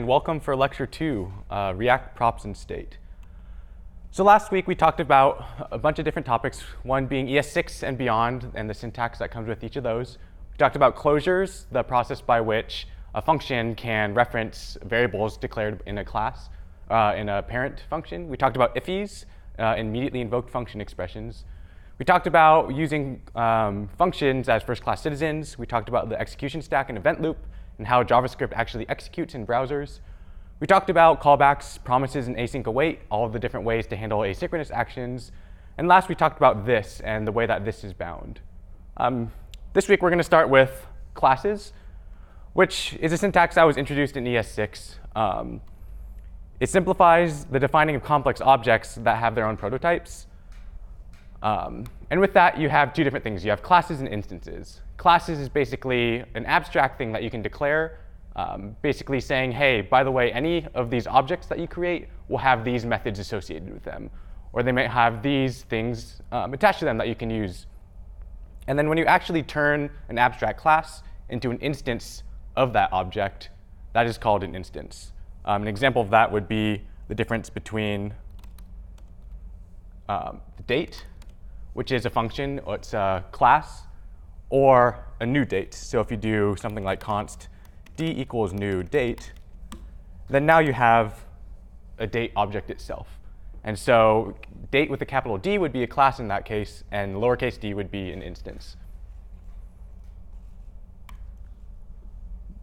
And welcome for lecture two, uh, React Props and State. So last week we talked about a bunch of different topics, one being ES6 and beyond, and the syntax that comes with each of those. We talked about closures, the process by which a function can reference variables declared in a class, uh, in a parent function. We talked about IIFEs, uh, immediately invoked function expressions. We talked about using um, functions as first-class citizens. We talked about the execution stack and event loop and how JavaScript actually executes in browsers. We talked about callbacks, promises, and async await, all of the different ways to handle asynchronous actions. And last, we talked about this and the way that this is bound. Um, this week, we're going to start with classes, which is a syntax that was introduced in ES6. Um, it simplifies the defining of complex objects that have their own prototypes. Um, and with that, you have two different things. You have classes and instances. Classes is basically an abstract thing that you can declare, um, basically saying, hey, by the way, any of these objects that you create will have these methods associated with them. Or they might have these things um, attached to them that you can use. And then when you actually turn an abstract class into an instance of that object, that is called an instance. Um, an example of that would be the difference between um, the date which is a function, or it's a class, or a new date. So if you do something like const d equals new date, then now you have a date object itself. And so date with a capital D would be a class in that case, and lowercase d would be an instance.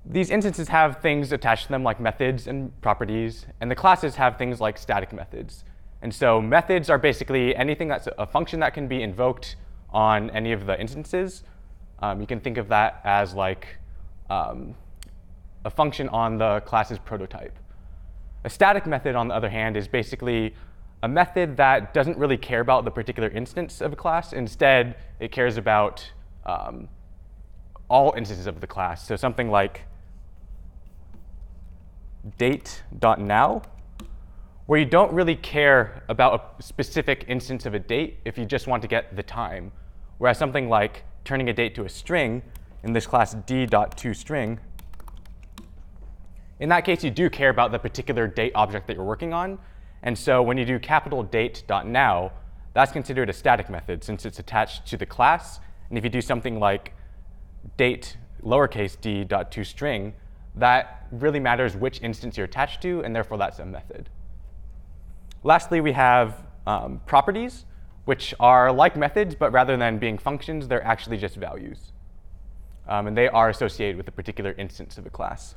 These instances have things attached to them like methods and properties, and the classes have things like static methods. And so methods are basically anything that's a function that can be invoked on any of the instances. Um, you can think of that as like um, a function on the class's prototype. A static method, on the other hand, is basically a method that doesn't really care about the particular instance of a class. Instead, it cares about um, all instances of the class. So something like date.now where you don't really care about a specific instance of a date if you just want to get the time. Whereas something like turning a date to a string, in this class d.toString, in that case, you do care about the particular date object that you're working on. And so when you do capital date.now, that's considered a static method since it's attached to the class. And if you do something like date lowercase d.toString, that really matters which instance you're attached to, and therefore that's a method. Lastly, we have um, properties, which are like methods, but rather than being functions, they're actually just values. Um, and they are associated with a particular instance of a class.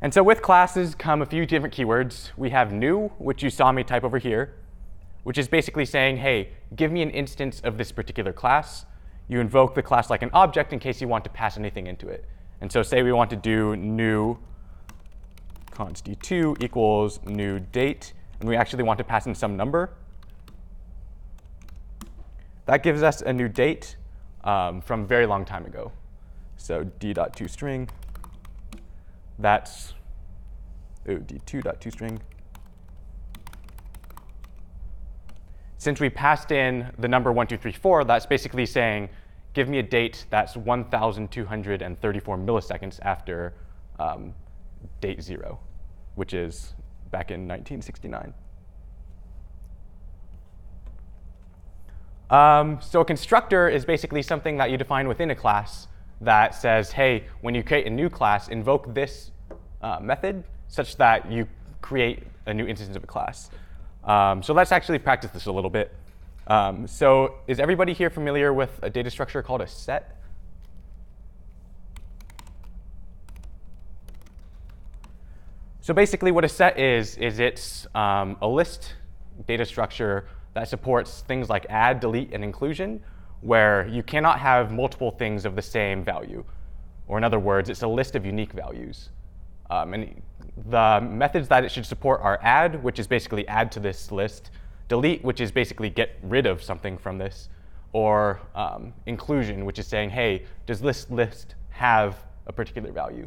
And so with classes come a few different keywords. We have new, which you saw me type over here, which is basically saying, hey, give me an instance of this particular class. You invoke the class like an object in case you want to pass anything into it. And so say we want to do new const d2 equals new date, and we actually want to pass in some number. That gives us a new date um, from very long time ago. So d.toString, that's oh, d2.toString. Since we passed in the number 1234, that's basically saying, give me a date that's 1,234 milliseconds after um, date zero which is back in 1969. Um, so a constructor is basically something that you define within a class that says, hey, when you create a new class, invoke this uh, method such that you create a new instance of a class. Um, so let's actually practice this a little bit. Um, so is everybody here familiar with a data structure called a set? So basically what a set is, is it's um, a list data structure that supports things like add, delete, and inclusion, where you cannot have multiple things of the same value. Or in other words, it's a list of unique values. Um, and the methods that it should support are add, which is basically add to this list, delete, which is basically get rid of something from this, or um, inclusion, which is saying, hey, does this list have a particular value?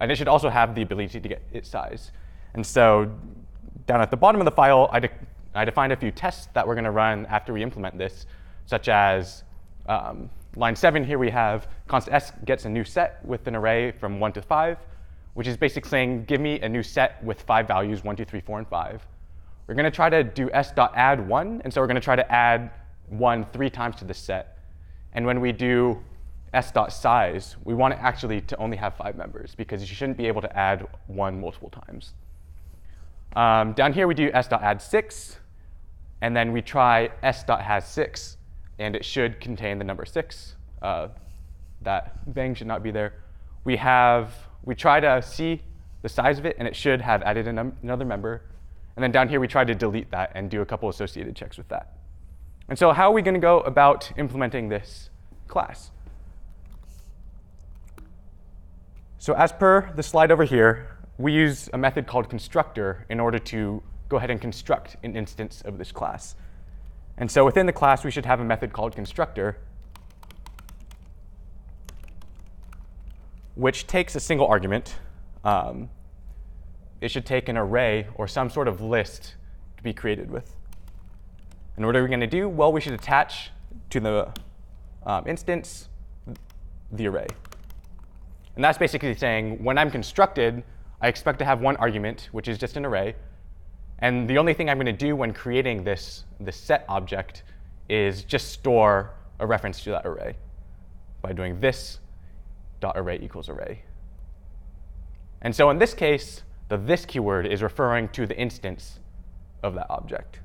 And it should also have the ability to get its size. And so down at the bottom of the file, I, de I defined a few tests that we're going to run after we implement this, such as um, line 7 here we have const s gets a new set with an array from 1 to 5. which is basically saying, give me a new set with five values, one, two, three, four, and five. We're going to try to do s.add 1, and so we're going to try to add 1 three times to this set. And when we do s.size, we want it actually to only have five members, because you shouldn't be able to add 1 multiple times. Um, down here, we do s.add 6, and then we try s.has 6, and it should contain the number 6. Uh, that bang should not be there. We have, we try to see the size of it, and it should have added an another member. And then down here, we try to delete that and do a couple associated checks with that. And so how are we going to go about implementing this class? So as per the slide over here, we use a method called constructor in order to go ahead and construct an instance of this class. And so within the class, we should have a method called constructor, which takes a single argument. Um, it should take an array or some sort of list to be created with. And what are we going to do? Well, we should attach to the um, instance the array. And that's basically saying when I'm constructed, I expect to have one argument, which is just an array. And the only thing I'm going to do when creating this, this set object is just store a reference to that array by doing this dot array equals array. And so in this case, the this keyword is referring to the instance of that object.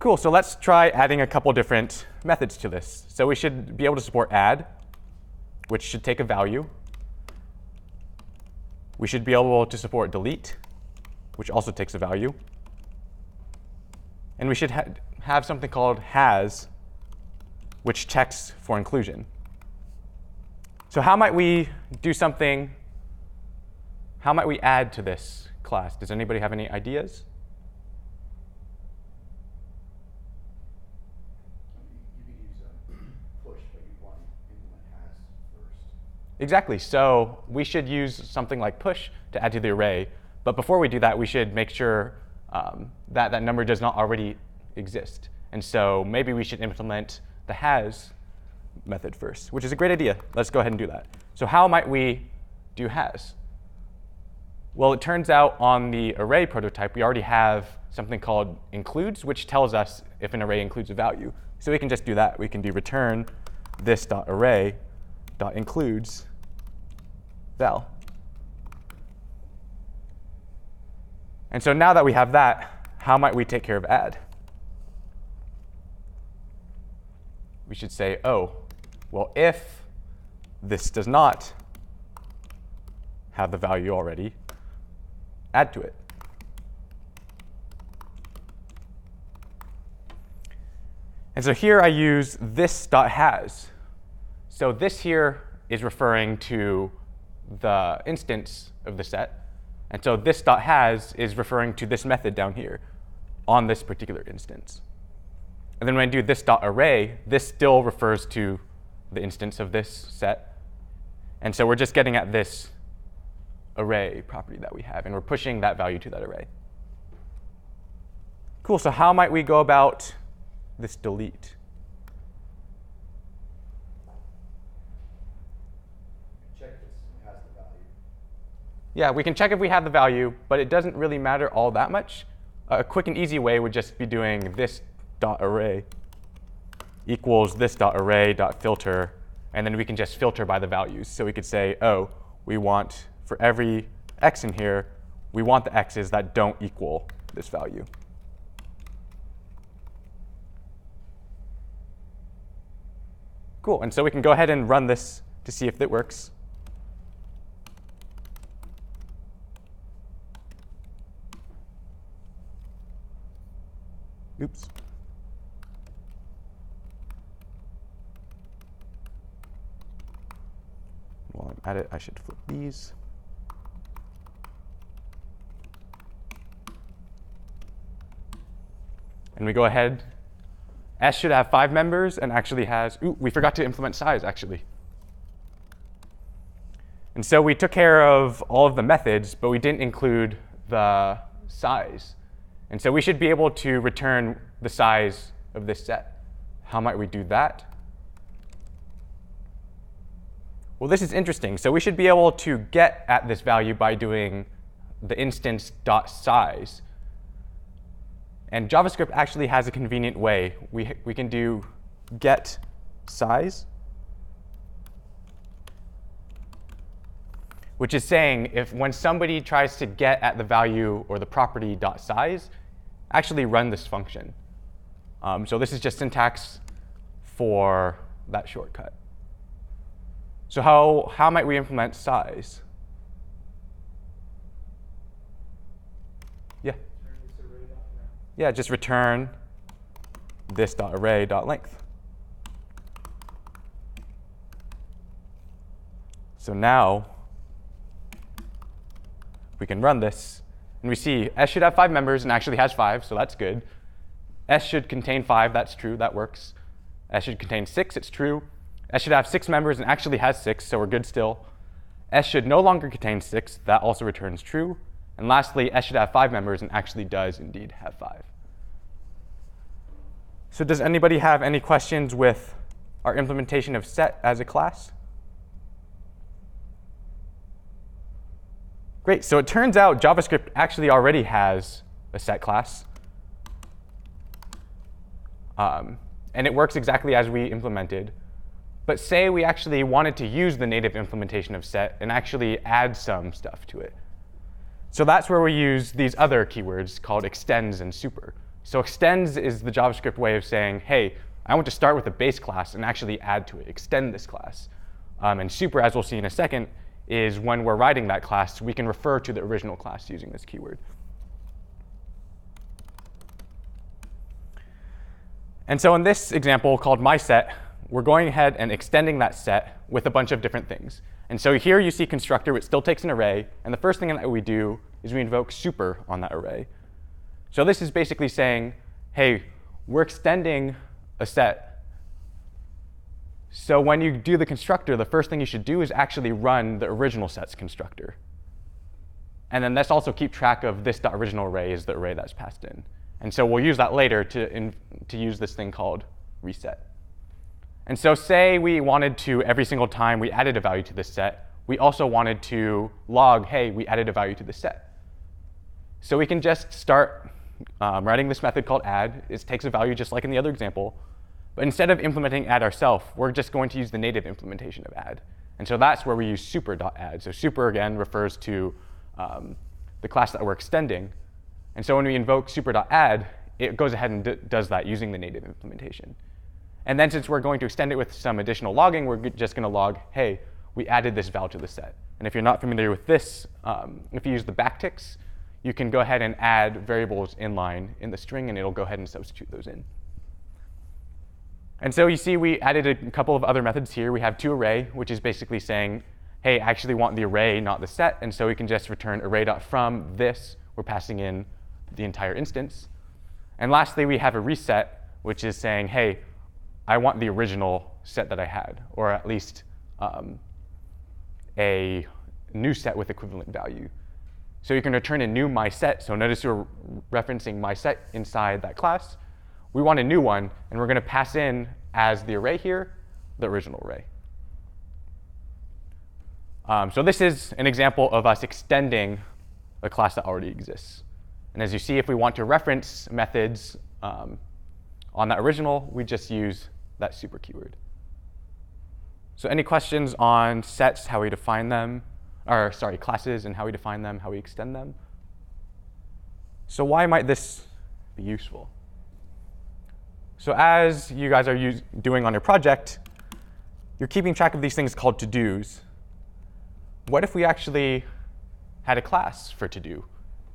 Cool, so let's try adding a couple different methods to this. So we should be able to support add, which should take a value. We should be able to support delete, which also takes a value. And we should ha have something called has, which checks for inclusion. So how might we do something, how might we add to this class? Does anybody have any ideas? Exactly. So we should use something like push to add to the array. But before we do that, we should make sure um, that that number does not already exist. And so maybe we should implement the has method first, which is a great idea. Let's go ahead and do that. So how might we do has? Well, it turns out on the array prototype, we already have something called includes, which tells us if an array includes a value. So we can just do that. We can do return this dot array dot includes val. And so now that we have that, how might we take care of add? We should say, oh, well, if this does not have the value already, add to it. And so here I use this dot has. So this here is referring to the instance of the set. And so this dot has is referring to this method down here on this particular instance. And then when I do this dot array, this still refers to the instance of this set. And so we're just getting at this array property that we have, and we're pushing that value to that array. Cool, so how might we go about this delete? Yeah, we can check if we have the value, but it doesn't really matter all that much. A quick and easy way would just be doing this dot array equals this dot array dot filter, and then we can just filter by the values. So we could say, oh, we want for every x in here, we want the x's that don't equal this value. Cool, and so we can go ahead and run this to see if it works. Oops. While I'm at it, I should flip these. And we go ahead. S should have five members and actually has, ooh, we forgot to implement size actually. And so we took care of all of the methods, but we didn't include the size. And so we should be able to return the size of this set. How might we do that? Well, this is interesting. So we should be able to get at this value by doing the instance dot size. And JavaScript actually has a convenient way. We, we can do get size, which is saying if when somebody tries to get at the value or the property dot size, actually run this function. Um, so this is just syntax for that shortcut. So how, how might we implement size? Yeah. Yeah, just return this dot array dot length. So now we can run this, and we see S should have five members and actually has five, so that's good. S should contain five, that's true, that works. S should contain six, it's true. S should have six members and actually has six, so we're good still. S should no longer contain six, that also returns true. And lastly, S should have five members and actually does indeed have five. So does anybody have any questions with our implementation of set as a class? Great, so it turns out JavaScript actually already has a set class. Um, and it works exactly as we implemented. But say we actually wanted to use the native implementation of set and actually add some stuff to it. So that's where we use these other keywords called extends and super. So extends is the JavaScript way of saying, hey, I want to start with a base class and actually add to it, extend this class. Um, and super, as we'll see in a second, is when we're writing that class, we can refer to the original class using this keyword. And so in this example called mySet, we're going ahead and extending that set with a bunch of different things. And so here you see constructor, which still takes an array. And the first thing that we do is we invoke super on that array. So this is basically saying, hey, we're extending a set. So when you do the constructor, the first thing you should do is actually run the original set's constructor. And then let's also keep track of this original array is the array that's passed in. And so we'll use that later to, in, to use this thing called reset. And so say we wanted to, every single time we added a value to this set, we also wanted to log, hey, we added a value to the set. So we can just start um, writing this method called add. It takes a value just like in the other example. But instead of implementing add ourselves, we're just going to use the native implementation of add. And so that's where we use super.add. So super, again, refers to um, the class that we're extending. And so when we invoke super.add, it goes ahead and does that using the native implementation. And then since we're going to extend it with some additional logging, we're just going to log, hey, we added this val to the set. And if you're not familiar with this, um, if you use the backticks, you can go ahead and add variables inline in the string, and it'll go ahead and substitute those in. And so you see we added a couple of other methods here. We have toArray, which is basically saying, hey, I actually want the array, not the set. And so we can just return array.from this. We're passing in the entire instance. And lastly, we have a reset, which is saying, hey, I want the original set that I had, or at least um, a new set with equivalent value. So you can return a new my set. So notice we're referencing my set inside that class. We want a new one, and we're going to pass in as the array here, the original array. Um, so this is an example of us extending a class that already exists. And as you see, if we want to reference methods um, on that original, we just use that super keyword. So any questions on sets, how we define them, or sorry, classes and how we define them, how we extend them? So why might this be useful? So as you guys are doing on your project, you're keeping track of these things called to-dos. What if we actually had a class for to-do?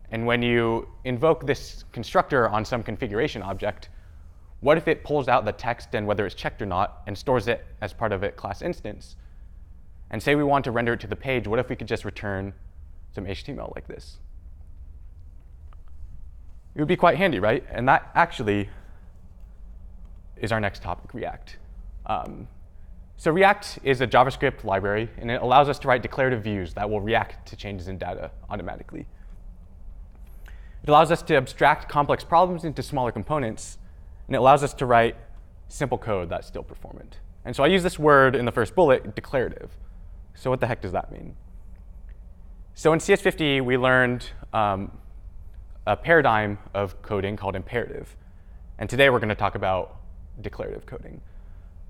And when you invoke this constructor on some configuration object, what if it pulls out the text and whether it's checked or not and stores it as part of a class instance? And say we want to render it to the page, what if we could just return some HTML like this? It would be quite handy, right? And that actually is our next topic, React. Um, so React is a JavaScript library, and it allows us to write declarative views that will react to changes in data automatically. It allows us to abstract complex problems into smaller components, and it allows us to write simple code that's still performant. And so I use this word in the first bullet, declarative. So what the heck does that mean? So in CS50, we learned um, a paradigm of coding called imperative. And today we're going to talk about declarative coding.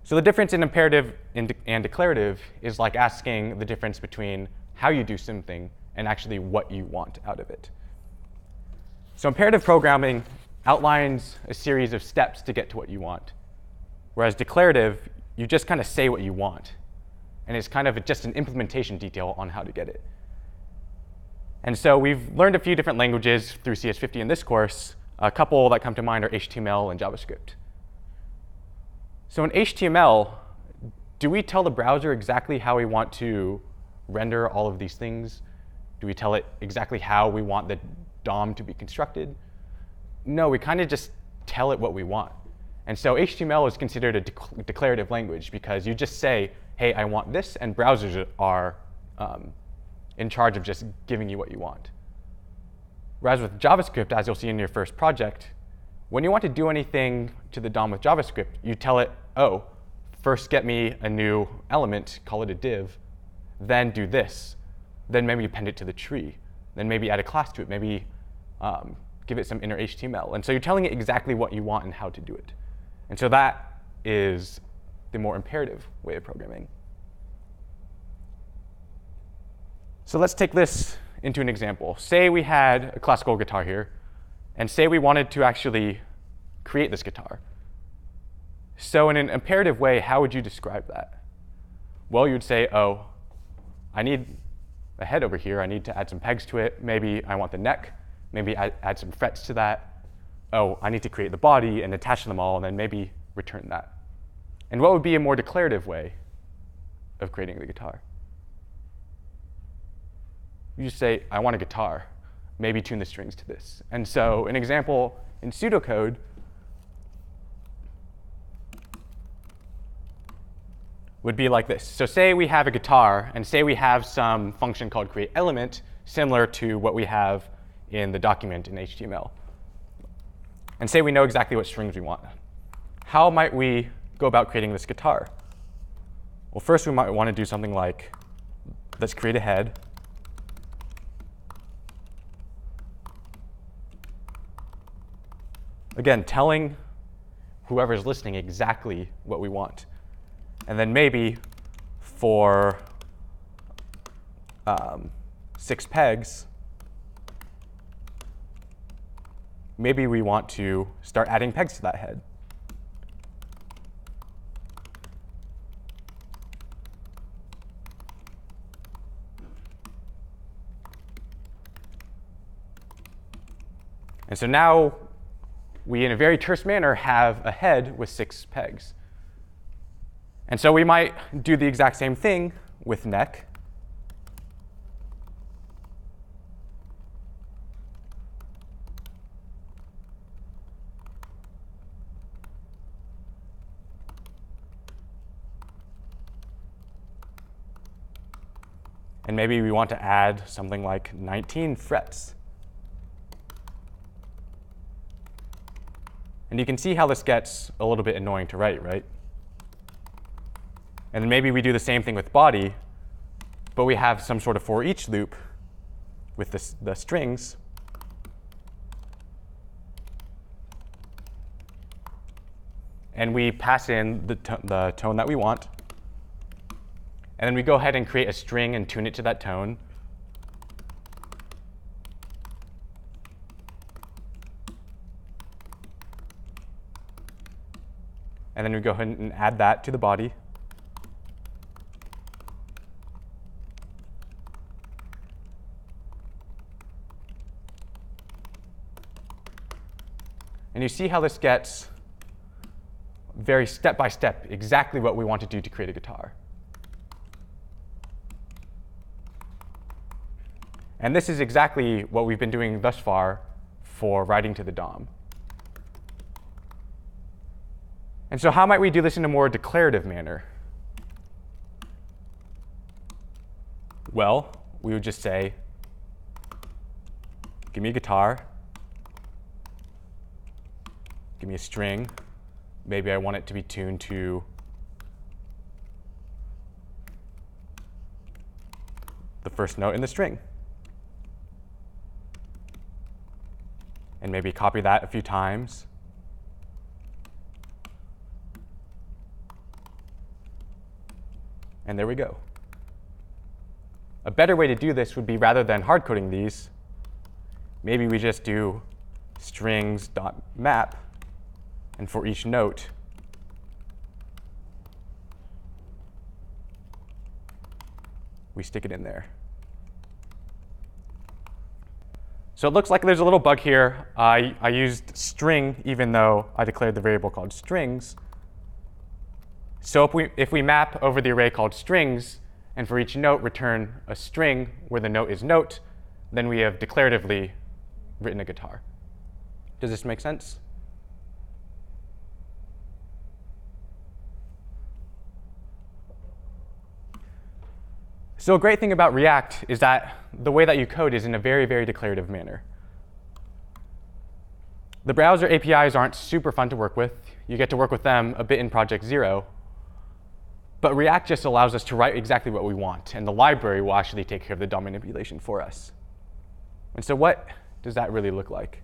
So the difference in imperative and declarative is like asking the difference between how you do something and actually what you want out of it. So imperative programming outlines a series of steps to get to what you want. Whereas declarative, you just kind of say what you want. And it's kind of just an implementation detail on how to get it. And so we've learned a few different languages through CS50 in this course. A couple that come to mind are HTML and JavaScript. So in HTML, do we tell the browser exactly how we want to render all of these things? Do we tell it exactly how we want the DOM to be constructed? No, we kind of just tell it what we want. And so HTML is considered a de declarative language because you just say, hey, I want this, and browsers are um, in charge of just giving you what you want. Whereas with JavaScript, as you'll see in your first project, when you want to do anything to the DOM with JavaScript, you tell it, oh, first get me a new element, call it a div, then do this. Then maybe append it to the tree. Then maybe add a class to it. Maybe um, give it some inner HTML. And so you're telling it exactly what you want and how to do it. And so that is the more imperative way of programming. So let's take this into an example. Say we had a classical guitar here, and say we wanted to actually create this guitar. So in an imperative way, how would you describe that? Well, you'd say, oh, I need a head over here. I need to add some pegs to it. Maybe I want the neck. Maybe I add some frets to that. Oh, I need to create the body and attach them all, and then maybe return that. And what would be a more declarative way of creating the guitar? you just say, I want a guitar. Maybe tune the strings to this. And so an example in pseudocode would be like this. So say we have a guitar, and say we have some function called create element, similar to what we have in the document in HTML. And say we know exactly what strings we want. How might we go about creating this guitar? Well, first we might want to do something like, let's create a head. Again, telling whoever's listening exactly what we want. And then maybe for um, six pegs, maybe we want to start adding pegs to that head. And so now we, in a very terse manner, have a head with six pegs. And so we might do the exact same thing with neck. And maybe we want to add something like 19 frets. And you can see how this gets a little bit annoying to write, right? And then maybe we do the same thing with body, but we have some sort of for each loop with this, the strings. And we pass in the, the tone that we want. And then we go ahead and create a string and tune it to that tone. And then we go ahead and add that to the body. And you see how this gets very step by step, exactly what we want to do to create a guitar. And this is exactly what we've been doing thus far for writing to the DOM. And so how might we do this in a more declarative manner? Well, we would just say, give me a guitar, give me a string. Maybe I want it to be tuned to the first note in the string. And maybe copy that a few times. And there we go. A better way to do this would be rather than hard coding these, maybe we just do strings.map, and for each note, we stick it in there. So it looks like there's a little bug here. I, I used string even though I declared the variable called strings. So if we, if we map over the array called strings, and for each note return a string where the note is note, then we have declaratively written a guitar. Does this make sense? So a great thing about React is that the way that you code is in a very, very declarative manner. The browser APIs aren't super fun to work with. You get to work with them a bit in Project Zero. But React just allows us to write exactly what we want, and the library will actually take care of the DOM manipulation for us. And so what does that really look like?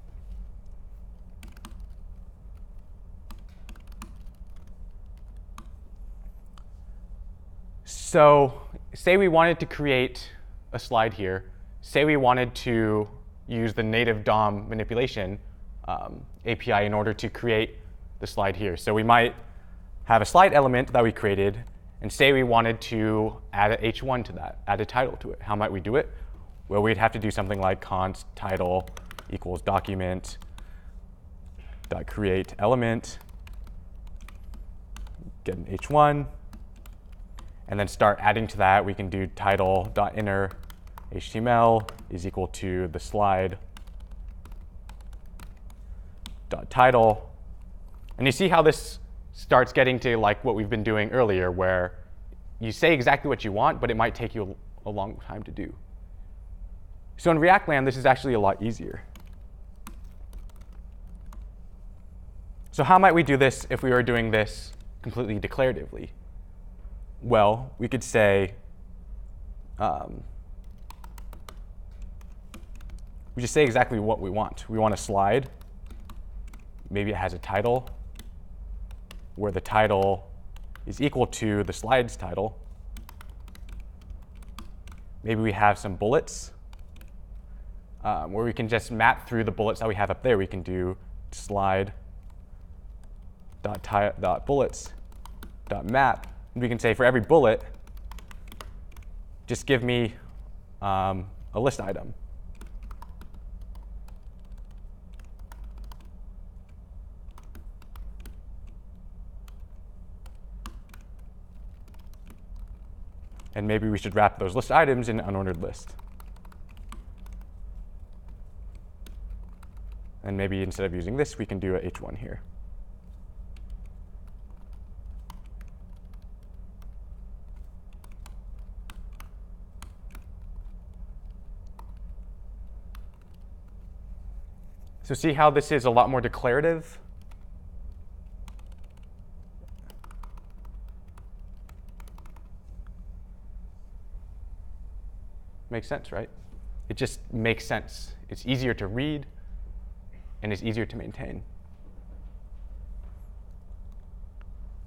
So say we wanted to create a slide here. Say we wanted to use the native DOM manipulation um, API in order to create the slide here. So we might have a slide element that we created, and say we wanted to add an h1 to that, add a title to it. How might we do it? Well, we'd have to do something like const title equals document dot create element, get an h1, and then start adding to that. We can do title dot inner HTML is equal to the slide dot title. And you see how this starts getting to like what we've been doing earlier, where you say exactly what you want, but it might take you a, long time to do. So in React land, this is actually a lot easier. So how might we do this if we were doing this completely declaratively? Well, we could say, um, we just say exactly what we want. We want a slide. Maybe it has a title where the title is equal to the slide's title. Maybe we have some bullets um, where we can just map through the bullets that we have up there. We can do slide dot, dot bullets dot map. And we can say for every bullet, just give me um, a list item. And maybe we should wrap those list items in an unordered list. And maybe instead of using this, we can do a h1 here. So see how this is a lot more declarative? Makes sense, right? It just makes sense. It's easier to read, and it's easier to maintain.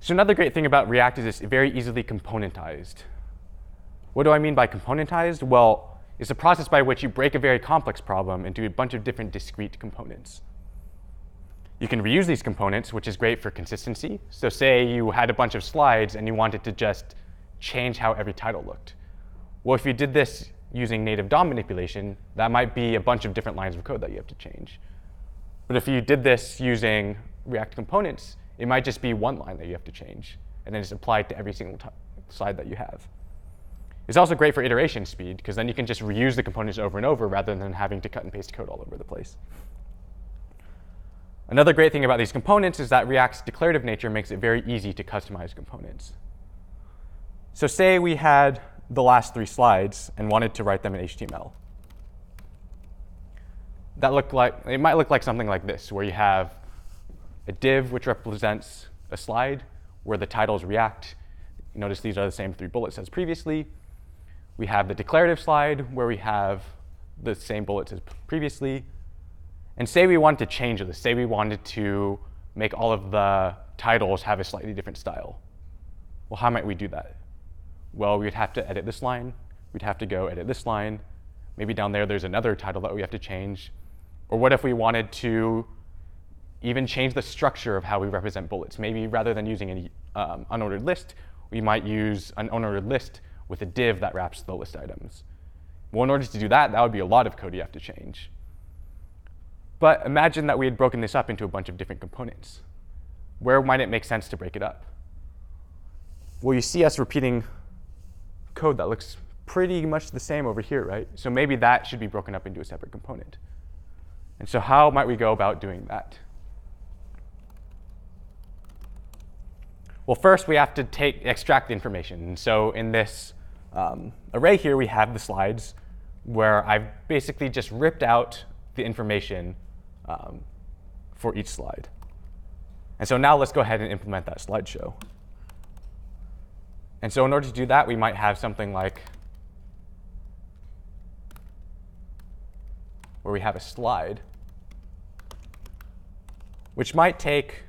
So another great thing about React is it's very easily componentized. What do I mean by componentized? Well, it's a process by which you break a very complex problem into a bunch of different discrete components. You can reuse these components, which is great for consistency. So say you had a bunch of slides and you wanted to just change how every title looked. Well, if you did this using native DOM manipulation, that might be a bunch of different lines of code that you have to change. But if you did this using React components, it might just be one line that you have to change, and then just apply it to every single slide that you have. It's also great for iteration speed, because then you can just reuse the components over and over rather than having to cut and paste code all over the place. Another great thing about these components is that React's declarative nature makes it very easy to customize components. So say we had the last three slides and wanted to write them in HTML. That looked like, it might look like something like this, where you have a div which represents a slide, where the titles React. Notice these are the same three bullets as previously. We have the declarative slide where we have the same bullets as previously. And say we wanted to change this. Say we wanted to make all of the titles have a slightly different style. Well, how might we do that? Well, we'd have to edit this line. We'd have to go edit this line. Maybe down there there's another title that we have to change. Or what if we wanted to even change the structure of how we represent bullets? Maybe rather than using an um, unordered list, we might use an unordered list with a div that wraps the list items. Well, in order to do that, that would be a lot of code you have to change. But imagine that we had broken this up into a bunch of different components. Where might it make sense to break it up? Well, you see us repeating code that looks pretty much the same over here, right? So maybe that should be broken up into a separate component. And so how might we go about doing that? Well, first we have to take extract the information. And so in this um, array here, we have the slides where I've basically just ripped out the information um, for each slide. And so now let's go ahead and implement that slideshow. And so in order to do that, we might have something like where we have a slide, which might take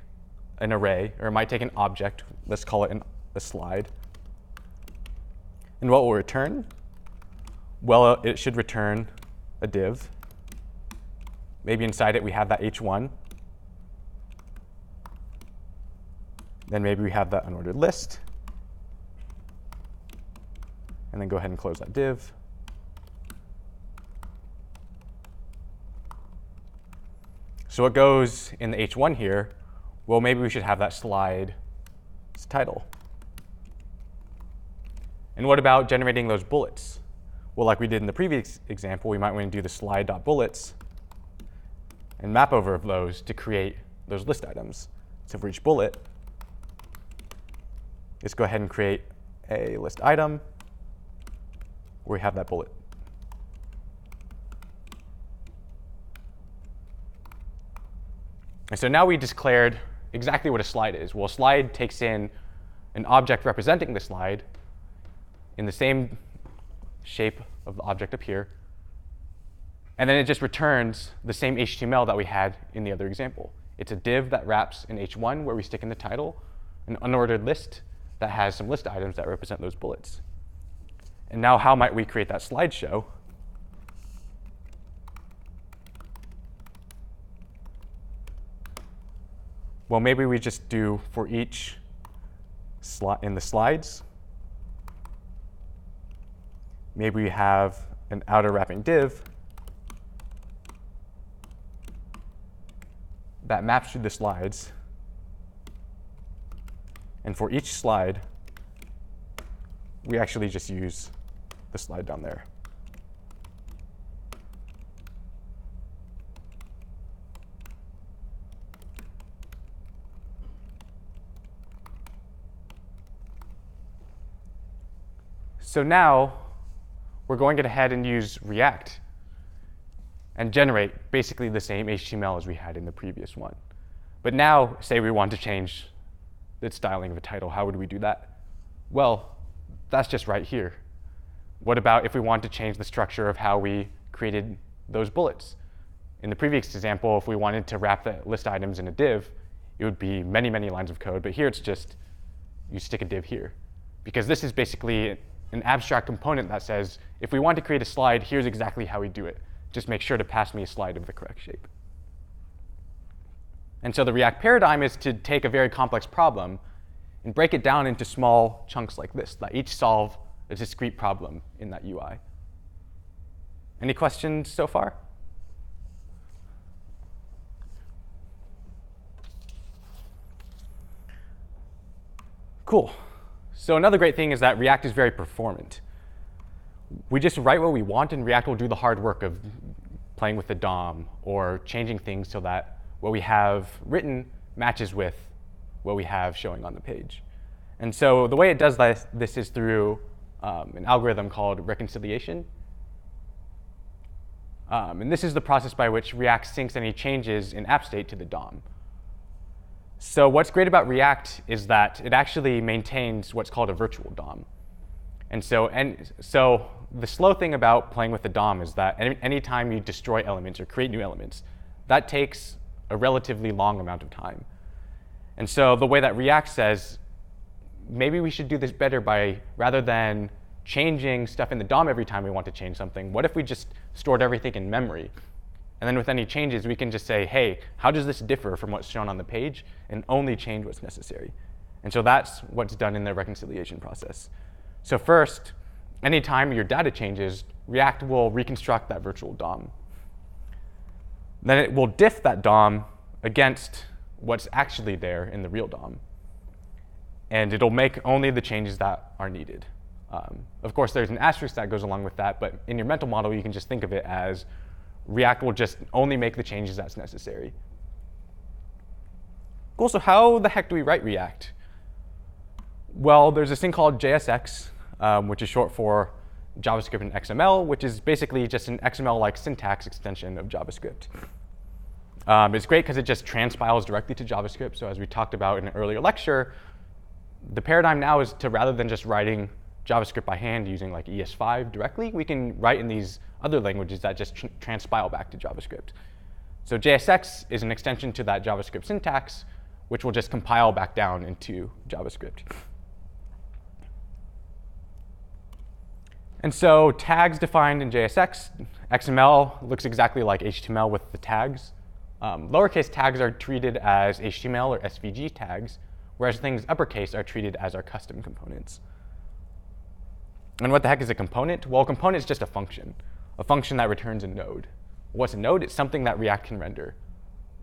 an array, or it might take an object. Let's call it an, a slide. And what will return? Well, it should return a div. Maybe inside it we have that h1. Then maybe we have that unordered list. And then go ahead and close that div. So what goes in the h1 here, well, maybe we should have that slide title. And what about generating those bullets? Well, like we did in the previous example, we might want to do the slide.bullets and map over of those to create those list items. So for each bullet, let's go ahead and create a list item where we have that bullet. And so now we declared exactly what a slide is. Well, a slide takes in an object representing the slide in the same shape of the object up here, and then it just returns the same HTML that we had in the other example. It's a div that wraps in h1 where we stick in the title, an unordered list that has some list items that represent those bullets. And now how might we create that slideshow? Well, maybe we just do for each slot in the slides. Maybe we have an outer wrapping div that maps to the slides. And for each slide, we actually just use the slide down there. So now we're going ahead and use React and generate basically the same HTML as we had in the previous one. But now, say we want to change the styling of a title, how would we do that? Well, that's just right here. What about if we want to change the structure of how we created those bullets? In the previous example, if we wanted to wrap the list items in a div, it would be many, many lines of code. But here it's just you stick a div here. Because this is basically an abstract component that says, if we want to create a slide, here's exactly how we do it. Just make sure to pass me a slide of the correct shape. And so the React paradigm is to take a very complex problem and break it down into small chunks like this that each solve a discrete problem in that UI. Any questions so far? Cool. So another great thing is that React is very performant. We just write what we want, and React will do the hard work of playing with the DOM or changing things so that what we have written matches with what we have showing on the page. And so the way it does this, this is through um, an algorithm called reconciliation. Um, and this is the process by which React syncs any changes in app state to the DOM. So what's great about React is that it actually maintains what's called a virtual DOM. And so, and so the slow thing about playing with the DOM is that any anytime you destroy elements or create new elements, that takes a relatively long amount of time. And so the way that React says, maybe we should do this better by, rather than changing stuff in the DOM every time we want to change something, what if we just stored everything in memory? And then with any changes, we can just say, hey, how does this differ from what's shown on the page? And only change what's necessary. And so that's what's done in the reconciliation process. So first, anytime your data changes, React will reconstruct that virtual DOM. Then it will diff that DOM against what's actually there in the real DOM. And it'll make only the changes that are needed. Um, of course, there's an asterisk that goes along with that, but in your mental model, you can just think of it as React will just only make the changes that's necessary. Cool, so how the heck do we write React? Well, there's this thing called JSX, um, which is short for JavaScript and XML, which is basically just an XML-like syntax extension of JavaScript. Um, it's great because it just transpiles directly to JavaScript. So as we talked about in an earlier lecture, the paradigm now is to rather than just writing JavaScript by hand using like ES5 directly, we can write in these other languages that just tr transpile back to JavaScript. So JSX is an extension to that JavaScript syntax, which will just compile back down into JavaScript. And so tags defined in JSX, XML looks exactly like HTML with the tags. Um, lowercase tags are treated as HTML or SVG tags, whereas things uppercase are treated as our custom components. And what the heck is a component? Well, a component is just a function, a function that returns a node. What's a node? It's something that React can render.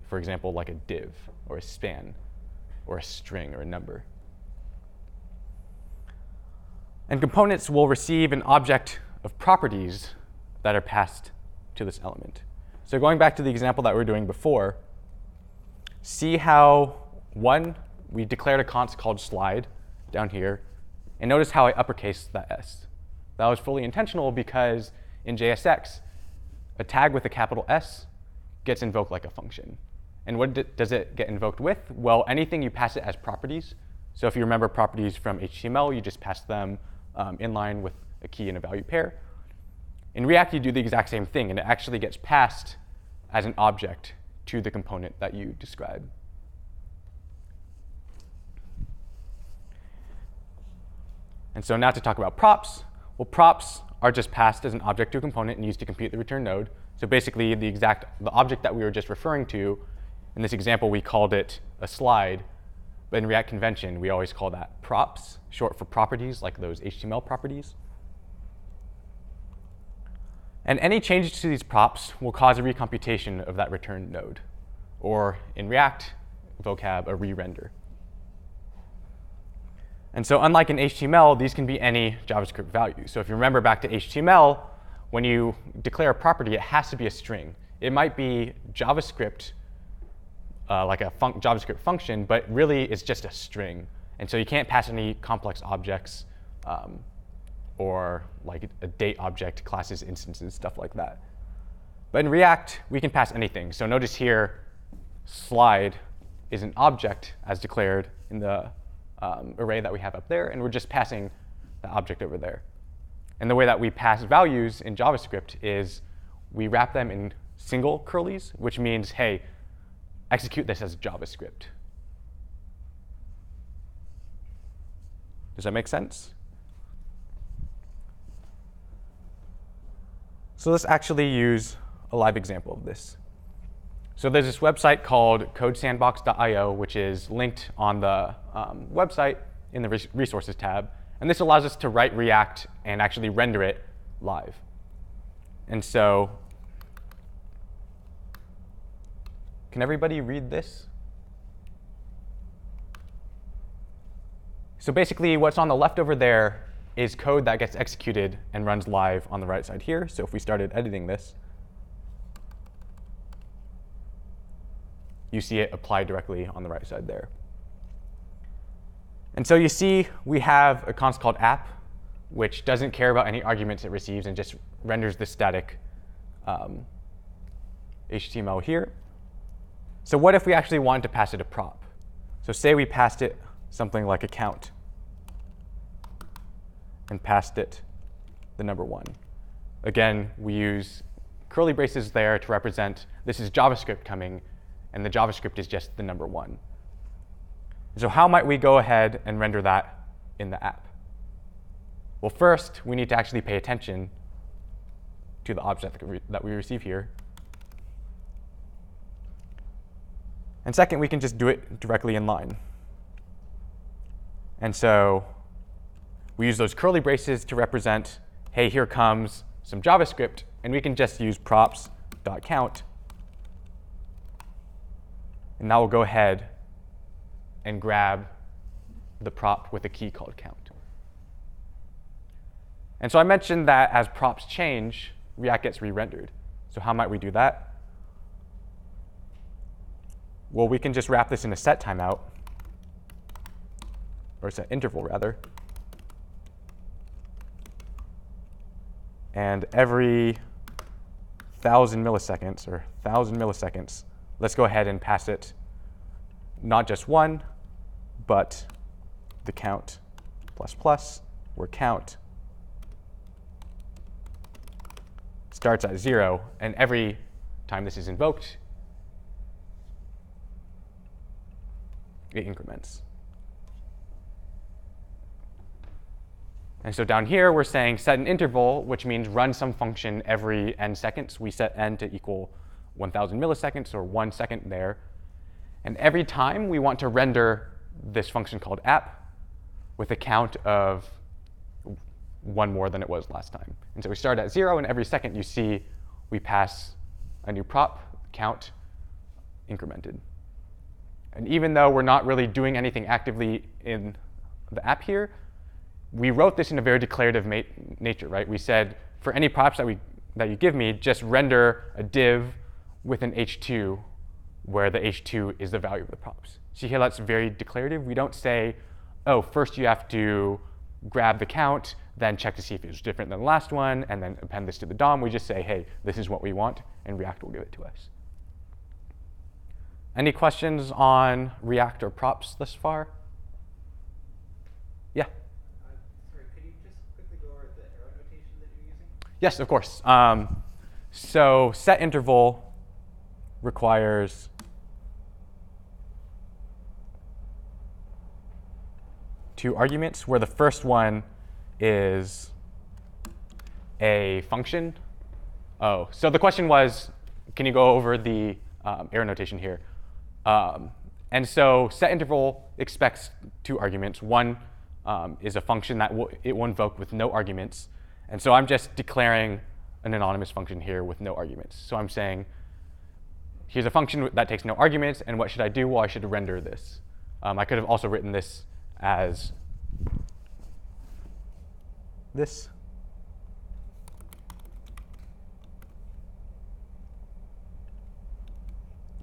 For example, like a div or a span or a string or a number. And components will receive an object of properties that are passed to this element. So going back to the example that we were doing before, see how, one, we declared a const called slide down here, and notice how I uppercase that S. That was fully intentional because in JSX, a tag with a capital S gets invoked like a function. And what does it get invoked with? Well, anything you pass it as properties. So if you remember properties from HTML, you just pass them um, in line with a key and a value pair. In React, you do the exact same thing, and it actually gets passed as an object to the component that you describe. And so now to talk about props. Well, props are just passed as an object to a component and used to compute the return node. So basically, the exact the object that we were just referring to, in this example, we called it a slide. But in React convention, we always call that props, short for properties, like those HTML properties. And any changes to these props will cause a recomputation of that return node, or in React vocab, a re-render. And so unlike in HTML, these can be any JavaScript value. So if you remember back to HTML, when you declare a property, it has to be a string. It might be JavaScript, uh, like a fun JavaScript function, but really it's just a string. And so you can't pass any complex objects um, or like a date object, classes, instances, stuff like that. But in React, we can pass anything. So notice here, slide is an object as declared in the um, array that we have up there, and we're just passing the object over there. And the way that we pass values in JavaScript is we wrap them in single curlies, which means, hey, execute this as JavaScript. Does that make sense? So let's actually use a live example of this. So there's this website called codesandbox.io, which is linked on the um, website in the resources tab. And this allows us to write React and actually render it live. And so can everybody read this? So basically what's on the left over there is code that gets executed and runs live on the right side here. So if we started editing this, you see it applied directly on the right side there. And so you see we have a const called app, which doesn't care about any arguments it receives and just renders the static um, HTML here. So what if we actually wanted to pass it a prop? So say we passed it something like a count. And passed it the number one. Again, we use curly braces there to represent this is JavaScript coming, and the JavaScript is just the number one. So how might we go ahead and render that in the app? Well, first, we need to actually pay attention to the object that we receive here. And second, we can just do it directly in line. And so we use those curly braces to represent, hey, here comes some JavaScript, and we can just use props.count. And now we'll go ahead and grab the prop with a key called count. And so I mentioned that as props change, React gets re-rendered. So how might we do that? Well, we can just wrap this in a set timeout, or set interval rather. And every 1,000 milliseconds, or 1,000 milliseconds, let's go ahead and pass it not just one, but the count plus plus, where count starts at zero, and every time this is invoked, it increments. And so down here, we're saying set an interval, which means run some function every n seconds. We set n to equal 1,000 milliseconds, or one second there. And every time we want to render this function called app with a count of one more than it was last time. And so we start at zero, and every second you see we pass a new prop count incremented. And even though we're not really doing anything actively in the app here, we wrote this in a very declarative nature, right? We said for any props that we that you give me, just render a div with an h2 where the h2 is the value of the props. See here, that's very declarative. We don't say, oh, first you have to grab the count, then check to see if it's different than the last one, and then append this to the DOM. We just say, hey, this is what we want, and React will give it to us. Any questions on React or props thus far? Yeah? Uh, sorry, could you just quickly go over the arrow notation that you're using? Yes, of course. Um, so set interval requires two arguments, where the first one is a function. Oh, so the question was, can you go over the um, arrow notation here? Um, and so set interval expects two arguments. One um, is a function that it will invoke with no arguments. And so I'm just declaring an anonymous function here with no arguments. So I'm saying, here's a function that takes no arguments, and what should I do? Well, I should render this. Um, I could have also written this as this.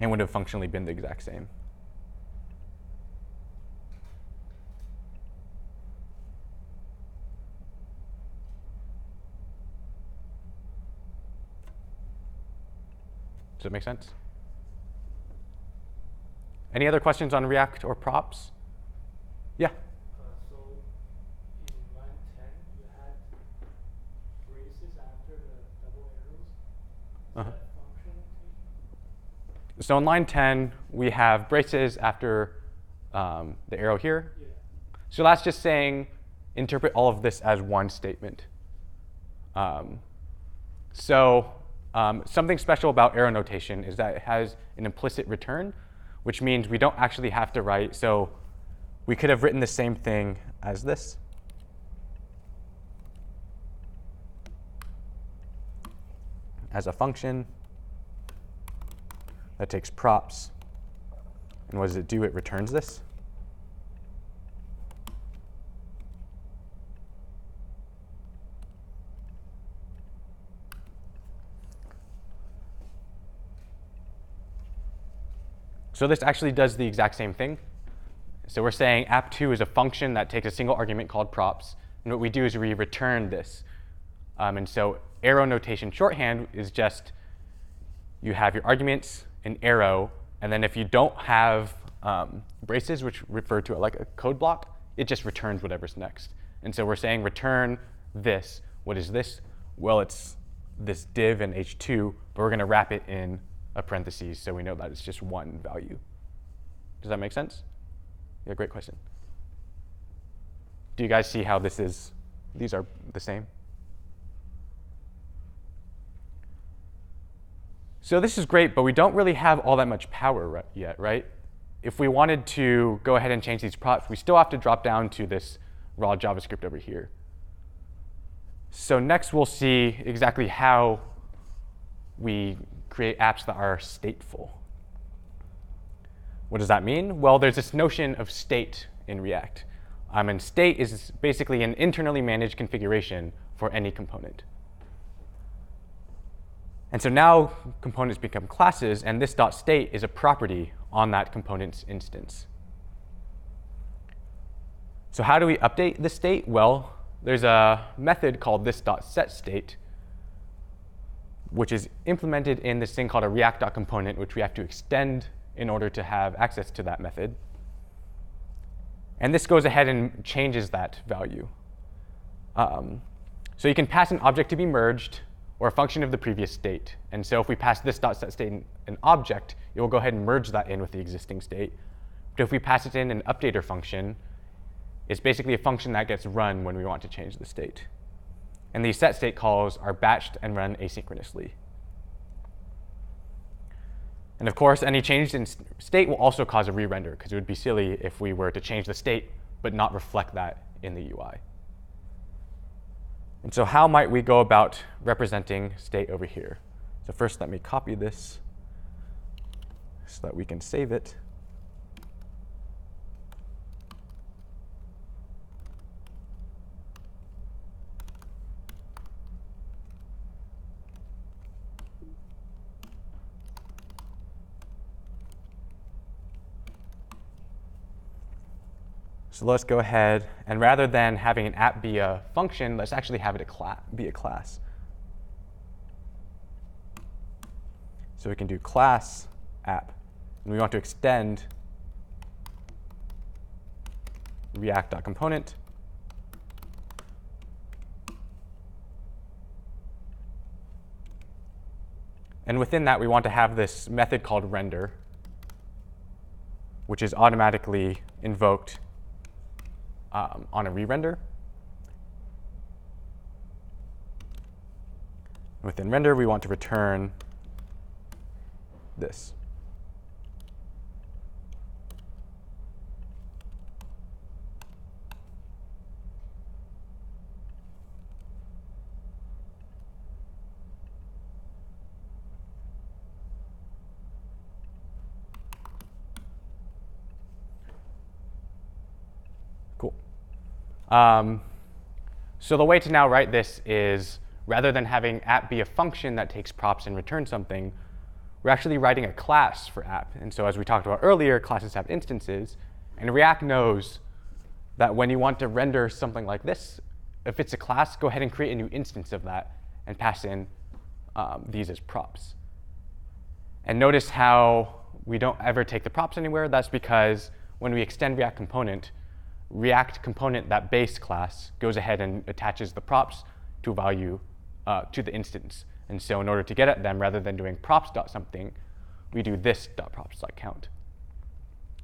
and would have functionally been the exact same. Does that make sense? Any other questions on React or props? Yeah. Uh -huh. So in line 10, we have braces after um, the arrow here. Yeah. So that's just saying interpret all of this as one statement. Um, so um, something special about arrow notation is that it has an implicit return, which means we don't actually have to write. So we could have written the same thing as this. As a function that takes props. And what does it do? It returns this. So this actually does the exact same thing. So we're saying app2 is a function that takes a single argument called props. And what we do is we return this. Um, and so arrow notation shorthand is just you have your arguments, an arrow, and then if you don't have um, braces, which refer to it like a code block, it just returns whatever's next. And so we're saying return this. What is this? Well, it's this div in h2, but we're going to wrap it in a parentheses so we know that it's just one value. Does that make sense? Yeah, great question. Do you guys see how this is, these are the same? So this is great, but we don't really have all that much power yet, right? If we wanted to go ahead and change these props, we still have to drop down to this raw JavaScript over here. So next we'll see exactly how we create apps that are stateful. What does that mean? Well, there's this notion of state in React. Um, and state is basically an internally managed configuration for any component. And so now components become classes, and this dot state is a property on that component's instance. So how do we update the state? Well, there's a method called this dot set state, which is implemented in this thing called a react.component, which we have to extend in order to have access to that method. And this goes ahead and changes that value. Um, so you can pass an object to be merged or a function of the previous state. And so if we pass this dot set state an object, it will go ahead and merge that in with the existing state. But if we pass it in an updater function, it's basically a function that gets run when we want to change the state. And these set state calls are batched and run asynchronously. And of course, any change in state will also cause a re-render, because it would be silly if we were to change the state but not reflect that in the UI. And so how might we go about representing state over here? So first, let me copy this so that we can save it. So let's go ahead, and rather than having an app be a function, let's actually have it a be a class. So we can do class app. And we want to extend react.component. And within that, we want to have this method called render, which is automatically invoked um, on a re-render. Within render, we want to return this. Um, so the way to now write this is rather than having app be a function that takes props and returns something, we're actually writing a class for app. And so as we talked about earlier, classes have instances. And React knows that when you want to render something like this, if it's a class, go ahead and create a new instance of that and pass in um, these as props. And notice how we don't ever take the props anywhere. That's because when we extend React component, React component, that base class, goes ahead and attaches the props to a value uh, to the instance. And so in order to get at them, rather than doing props dot something, we do this dot props dot count.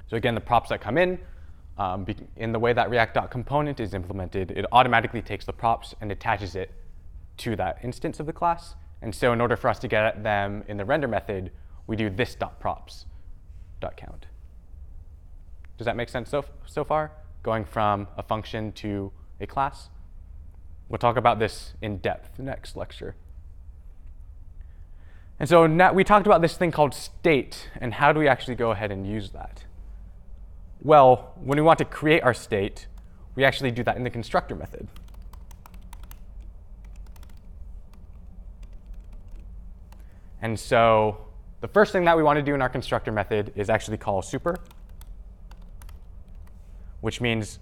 So again, the props that come in, um, in the way that React component is implemented, it automatically takes the props and attaches it to that instance of the class. And so in order for us to get at them in the render method, we do this dot props dot count. Does that make sense so, so far? Going from a function to a class. We'll talk about this in depth next lecture. And so now we talked about this thing called state, and how do we actually go ahead and use that? Well, when we want to create our state, we actually do that in the constructor method. And so the first thing that we want to do in our constructor method is actually call super which means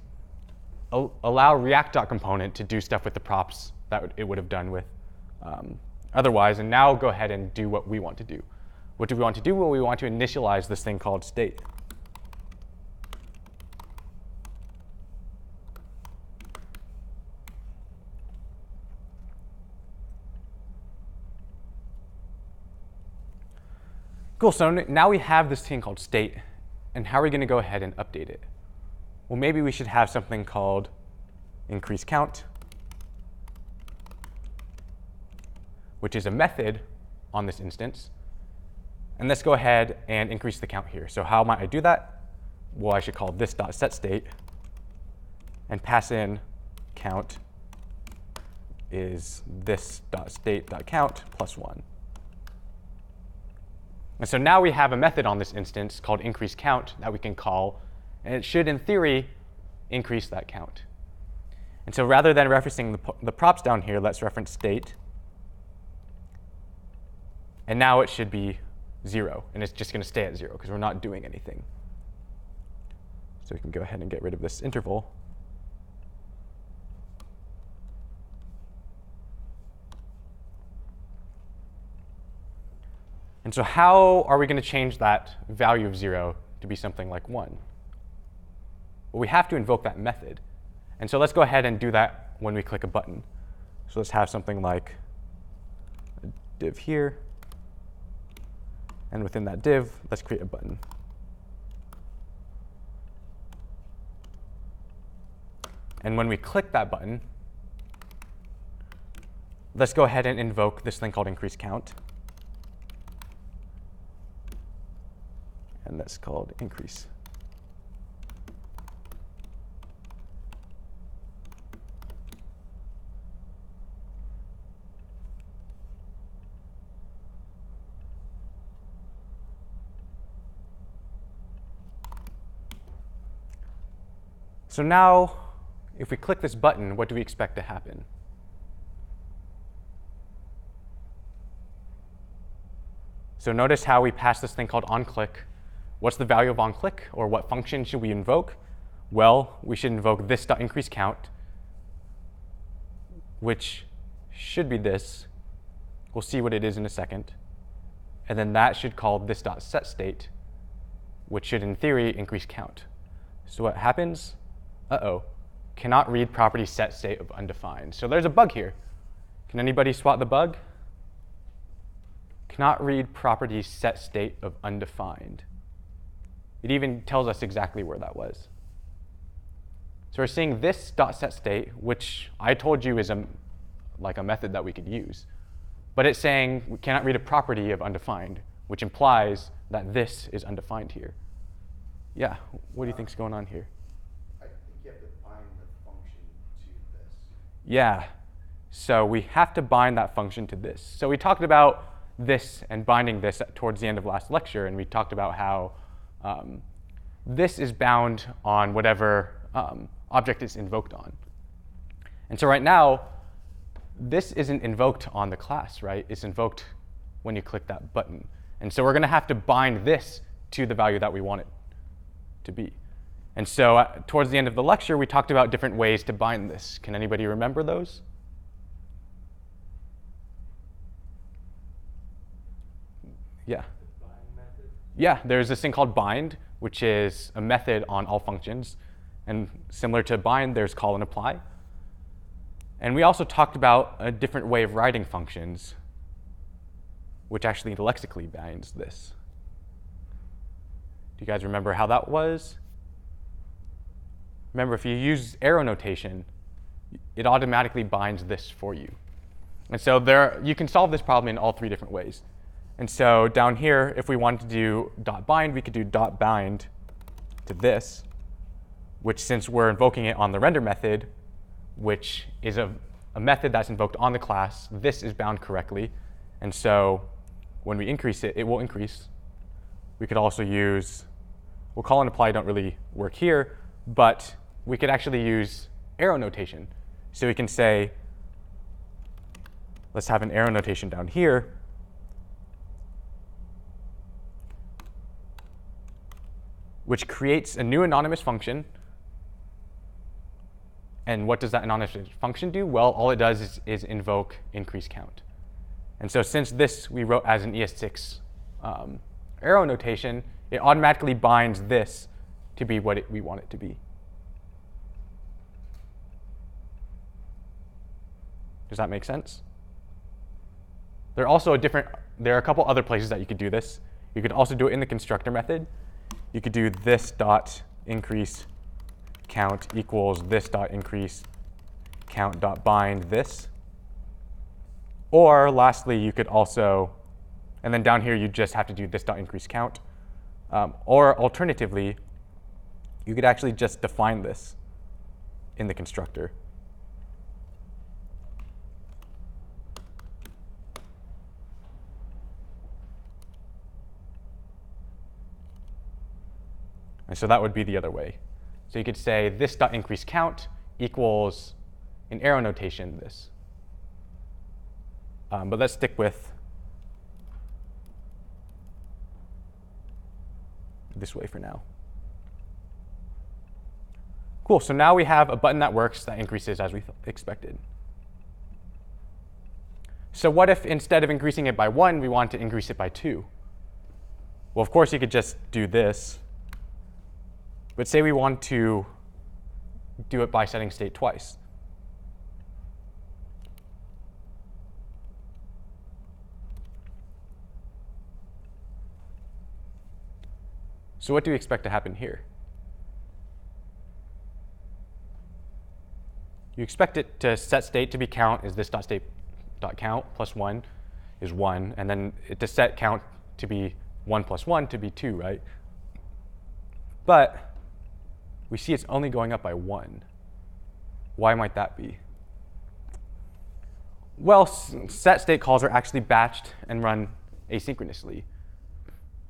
allow React.component to do stuff with the props that it would have done with um, otherwise. And now go ahead and do what we want to do. What do we want to do? Well, we want to initialize this thing called state. Cool, so now we have this thing called state, and how are we going to go ahead and update it? Well, maybe we should have something called increase count, which is a method on this instance. And let's go ahead and increase the count here. So how might I do that? Well, I should call this dot set state and pass in count is this dot state dot count plus one. And so now we have a method on this instance called increase count that we can call, and it should, in theory, increase that count. And so rather than referencing the, the props down here, let's reference state. And now it should be 0, and it's just going to stay at 0 because we're not doing anything. So we can go ahead and get rid of this interval. And so how are we going to change that value of 0 to be something like 1? Well, we have to invoke that method. And so let's go ahead and do that when we click a button. So let's have something like a div here. And within that div, let's create a button. And when we click that button, let's go ahead and invoke this thing called increase count. And that's called increase. So now, if we click this button, what do we expect to happen? So notice how we pass this thing called onClick. What's the value of onClick, or what function should we invoke? Well, we should invoke this increase count, which should be this. We'll see what it is in a second. And then that should call this dot set state, which should in theory increase count. So what happens? Uh-oh, cannot read property set state of undefined. So there's a bug here. Can anybody spot the bug? Cannot read property set state of undefined. It even tells us exactly where that was. So we're seeing this dot set state, which I told you is a, like a method that we could use. But it's saying we cannot read a property of undefined, which implies that this is undefined here. Yeah, what do you think's going on here? Yeah. So we have to bind that function to this. So we talked about this and binding this towards the end of last lecture, and we talked about how um, this is bound on whatever um, object it's invoked on. And so right now, this isn't invoked on the class, right? It's invoked when you click that button. And so we're going to have to bind this to the value that we want it to be. And so uh, towards the end of the lecture, we talked about different ways to bind this. Can anybody remember those? Yeah. Yeah, there's this thing called bind, which is a method on all functions. And similar to bind, there's call and apply. And we also talked about a different way of writing functions, which actually lexically binds this. Do you guys remember how that was? Remember, if you use arrow notation, it automatically binds this for you. And so there, you can solve this problem in all three different ways. And so down here, if we wanted to do dot bind, we could do dot bind to this, which since we're invoking it on the render method, which is a, a method that's invoked on the class, this is bound correctly. And so when we increase it, it will increase. We could also use, well, call and apply don't really work here, but we could actually use arrow notation. So we can say, let's have an arrow notation down here. which creates a new anonymous function. And what does that anonymous function do? Well, all it does is, is invoke increase count. And so since this we wrote as an ES6 um, arrow notation, it automatically binds this to be what it, we want it to be. Does that make sense? There are also a different, there are a couple other places that you could do this. You could also do it in the constructor method. You could do this dot increase count equals this dot increase count dot bind this. Or lastly, you could also, and then down here you just have to do this dot increase count. Um, or alternatively, you could actually just define this in the constructor. And so that would be the other way. So you could say this dot increase count equals in arrow notation this. Um, but let's stick with this way for now. Cool, so now we have a button that works that increases as we expected. So what if instead of increasing it by one, we want to increase it by two? Well, of course, you could just do this. But say we want to do it by setting state twice. So what do we expect to happen here? You expect it to set state to be count is this dot state dot count plus one is one, and then it to set count to be one plus one to be two, right? But we see it's only going up by one. Why might that be? Well, set state calls are actually batched and run asynchronously,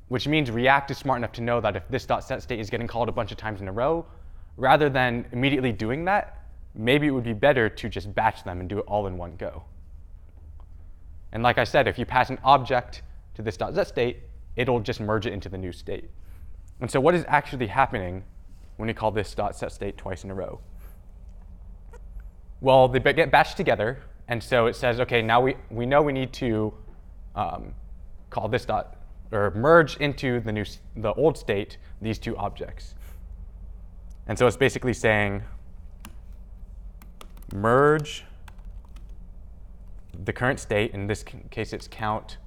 which means React is smart enough to know that if this dot set state is getting called a bunch of times in a row, rather than immediately doing that, maybe it would be better to just batch them and do it all in one go. And like I said, if you pass an object to this dot .set state, it'll just merge it into the new state. And so what is actually happening when we call this dot .set state twice in a row? Well, they get batched together, and so it says, okay, now we, we know we need to um, call this dot, or merge into the new, the old state these two objects. And so it's basically saying merge the current state, in this case it's count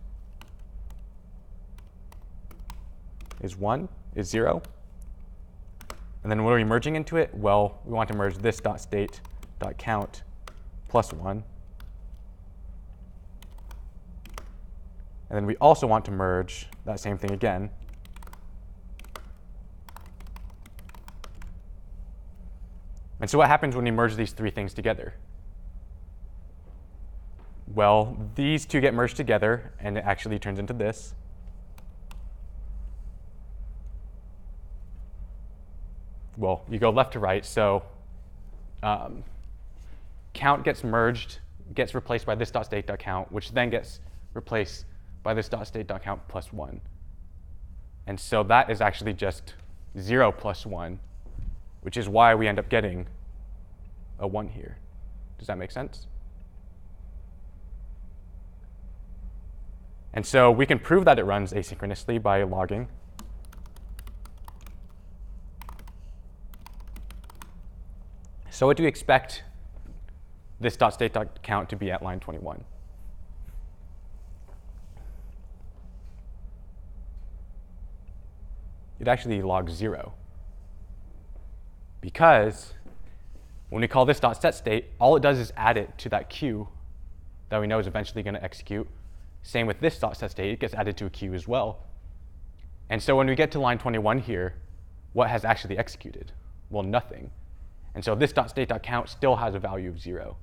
is 1, is 0. And then what are we merging into it? Well, we want to merge this dot state dot count plus 1. And then we also want to merge that same thing again. And so what happens when we merge these three things together? Well, these two get merged together, and it actually turns into this. Well, you go left to right. So um, count gets merged, gets replaced by this dot state dot count, which then gets replaced by this dot state dot count plus one. And so that is actually just zero plus one, which is why we end up getting a one here. Does that make sense? And so we can prove that it runs asynchronously by logging. So what do we expect this dot state dot count to be at line 21? It actually logs zero. Because when we call this dot set state, all it does is add it to that queue that we know is eventually going to execute. Same with this dot set state, it gets added to a queue as well. And so when we get to line 21 here, what has actually executed? Well, nothing. And so this .state.count still has a value of zero.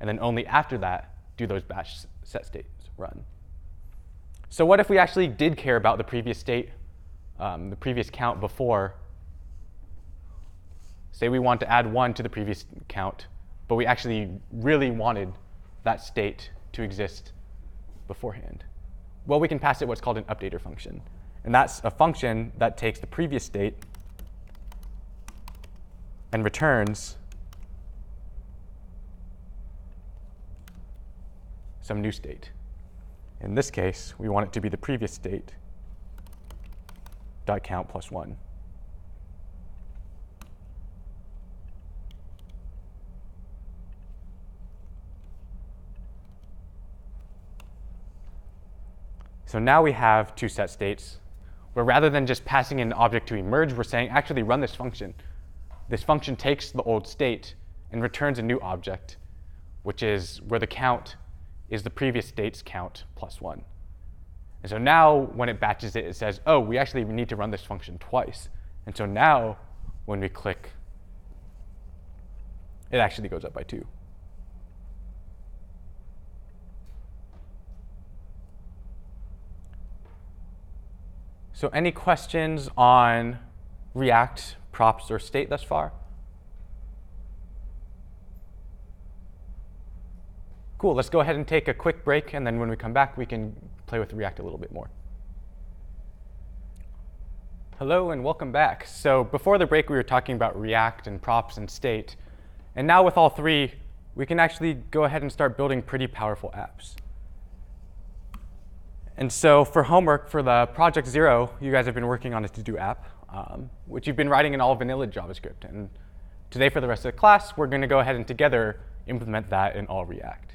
And then only after that do those batch set states run. So what if we actually did care about the previous state, um, the previous count before? Say we want to add one to the previous count, but we actually really wanted that state to exist beforehand. Well, we can pass it what's called an updater function. And that's a function that takes the previous state and returns some new state. In this case, we want it to be the previous state dot count plus 1. So now we have two set states where rather than just passing in an object to emerge, we're saying actually run this function. This function takes the old state and returns a new object, which is where the count is the previous state's count plus one. And so now when it batches it, it says, oh, we actually need to run this function twice. And so now when we click, it actually goes up by two. So any questions on React, props, or state thus far? Cool, let's go ahead and take a quick break, and then when we come back, we can play with React a little bit more. Hello and welcome back. So before the break, we were talking about React and props and state. And now with all three, we can actually go ahead and start building pretty powerful apps. And so for homework for the Project Zero, you guys have been working on a to-do app, um, which you've been writing in all vanilla JavaScript. And today for the rest of the class, we're going to go ahead and together implement that in all React.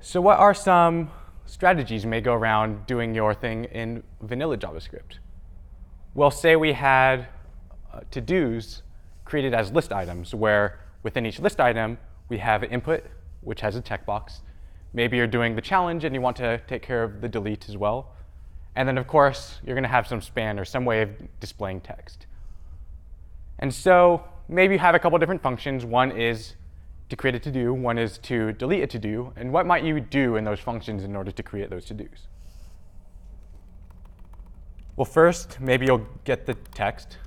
So what are some strategies you may go around doing your thing in vanilla JavaScript? Well, say we had uh, to-dos created as list items, where within each list item, we have an input, which has a checkbox. Maybe you're doing the challenge and you want to take care of the delete as well. And then, of course, you're going to have some span or some way of displaying text. And so maybe you have a couple different functions. One is to create a to-do, one is to delete a to-do, and what might you do in those functions in order to create those to-dos? Well, first, maybe you'll get the text.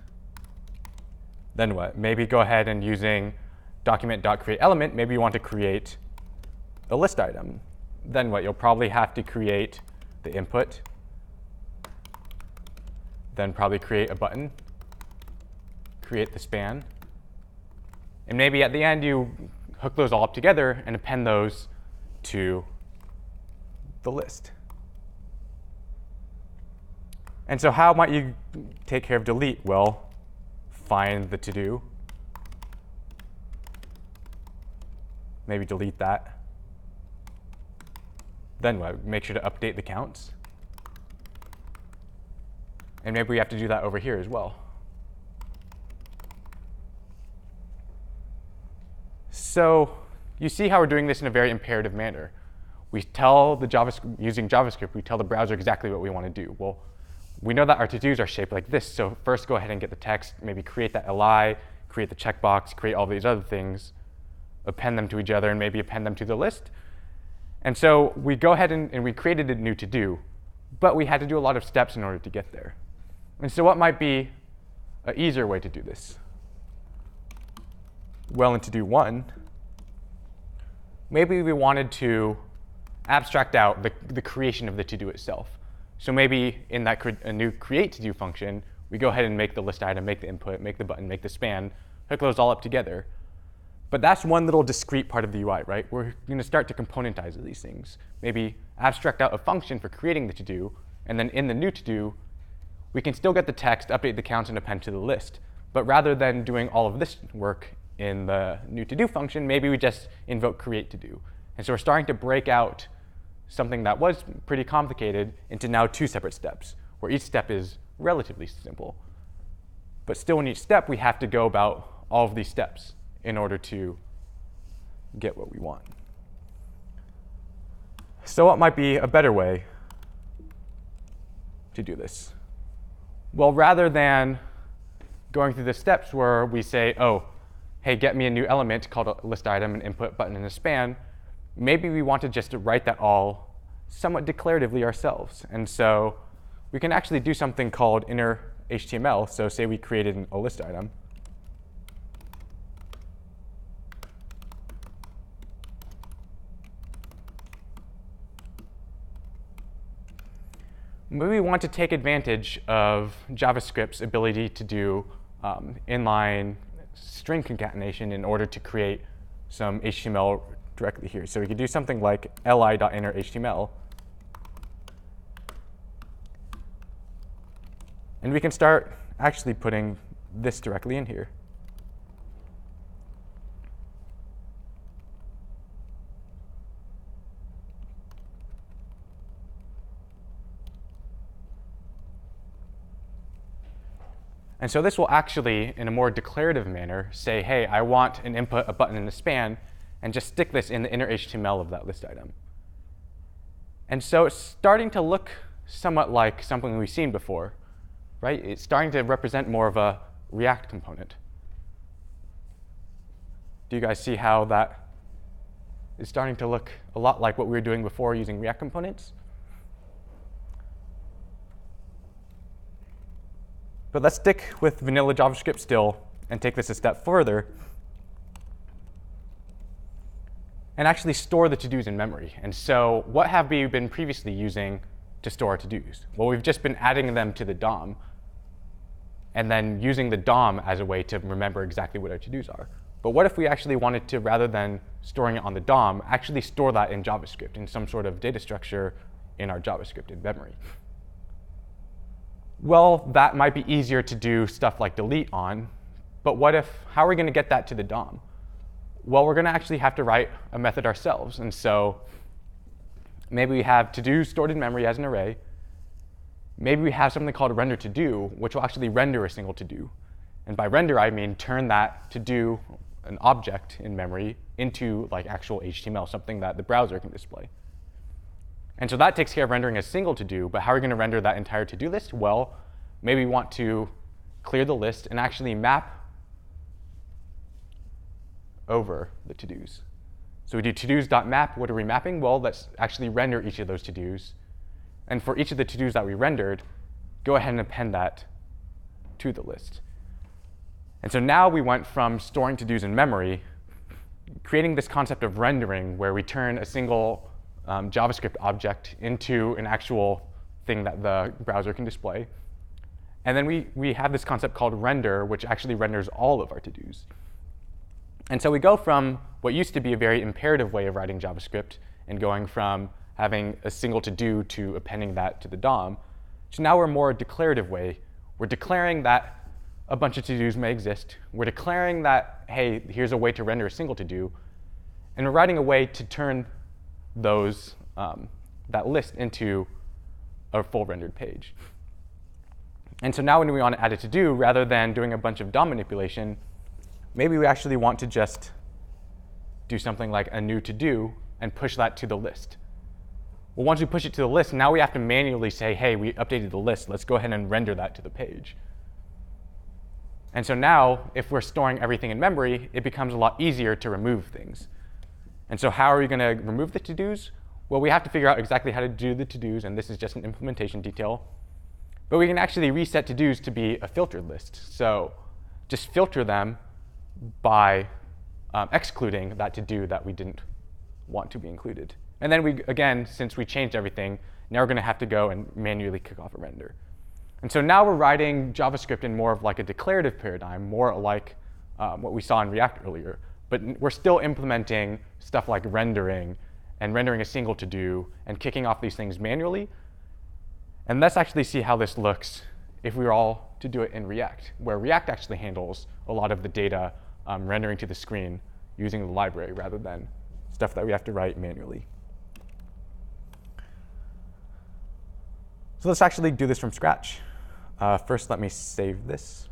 Then what? Maybe go ahead and using document.createElement, maybe you want to create a list item. Then what? You'll probably have to create the input, then probably create a button, create the span, and maybe at the end you hook those all up together and append those to the list. And so how might you take care of delete? Well, find the to-do. Maybe delete that. Then what? Make sure to update the counts. And maybe we have to do that over here as well. So you see how we're doing this in a very imperative manner. We tell the JavaScript, using JavaScript, we tell the browser exactly what we want to do. Well, we know that our to-dos are shaped like this, so first go ahead and get the text, maybe create that li, create the checkbox, create all these other things, append them to each other, and maybe append them to the list. And so we go ahead and, and we created a new to-do, but we had to do a lot of steps in order to get there. And so what might be an easier way to do this? well into do one, maybe we wanted to abstract out the, the creation of the to-do itself. So maybe in that cre a new create to-do function, we go ahead and make the list item, make the input, make the button, make the span, hook those all up together. But that's one little discrete part of the UI, right? We're going to start to componentize these things. Maybe abstract out a function for creating the to-do, and then in the new to-do, we can still get the text, update the counts, and append to the list. But rather than doing all of this work in the new to-do function, maybe we just invoke create to-do. And so we're starting to break out something that was pretty complicated into now two separate steps, where each step is relatively simple. But still in each step, we have to go about all of these steps in order to get what we want. So what might be a better way to do this? Well, rather than going through the steps where we say, oh, hey, get me a new element called a list item, an input button, and a span, maybe we want to just write that all somewhat declaratively ourselves. And so we can actually do something called inner HTML. So say we created a list item. We want to take advantage of JavaScript's ability to do um, inline string concatenation in order to create some HTML directly here. So we could do something like li.innerHTML. And we can start actually putting this directly in here. And so this will actually, in a more declarative manner, say, hey, I want an input, a button, and a span, and just stick this in the inner HTML of that list item. And so it's starting to look somewhat like something we've seen before, right? It's starting to represent more of a React component. Do you guys see how that is starting to look a lot like what we were doing before using React components? But let's stick with vanilla JavaScript still and take this a step further and actually store the to-dos in memory. And so what have we been previously using to store our to-dos? Well, we've just been adding them to the DOM and then using the DOM as a way to remember exactly what our to-dos are. But what if we actually wanted to, rather than storing it on the DOM, actually store that in JavaScript, in some sort of data structure in our JavaScript in memory? Well, that might be easier to do stuff like delete on. But what if, how are we going to get that to the DOM? Well, we're going to actually have to write a method ourselves. And so maybe we have to do stored in memory as an array. Maybe we have something called render to do, which will actually render a single to do. And by render, I mean turn that to do an object in memory into like actual HTML, something that the browser can display. And so that takes care of rendering a single to-do, but how are we going to render that entire to-do list? Well, maybe we want to clear the list and actually map over the to-dos. So we do to-dos.map. What are we mapping? Well, let's actually render each of those to-dos. And for each of the to-dos that we rendered, go ahead and append that to the list. And so now we went from storing to-dos in memory, creating this concept of rendering where we turn a single um, JavaScript object into an actual thing that the browser can display. And then we, we have this concept called render, which actually renders all of our to-dos. And so we go from what used to be a very imperative way of writing JavaScript and going from having a single to-do to appending that to the DOM, to now we're more a declarative way. We're declaring that a bunch of to-dos may exist. We're declaring that, hey, here's a way to render a single to-do. And we're writing a way to turn those, um, that list into a full rendered page. And so now when we want to add a to-do, rather than doing a bunch of DOM manipulation, maybe we actually want to just do something like a new to-do and push that to the list. Well, once we push it to the list, now we have to manually say, hey, we updated the list. Let's go ahead and render that to the page. And so now, if we're storing everything in memory, it becomes a lot easier to remove things. And so how are we going to remove the to-dos? Well, we have to figure out exactly how to do the to-dos, and this is just an implementation detail. But we can actually reset to-dos to be a filtered list. So just filter them by um, excluding that to-do that we didn't want to be included. And then we, again, since we changed everything, now we're going to have to go and manually kick off a render. And so now we're writing JavaScript in more of like a declarative paradigm, more like um, what we saw in React earlier, but we're still implementing stuff like rendering and rendering a single to do and kicking off these things manually. And let's actually see how this looks if we were all to do it in React, where React actually handles a lot of the data um, rendering to the screen using the library rather than stuff that we have to write manually. So let's actually do this from scratch. Uh, first, let me save this.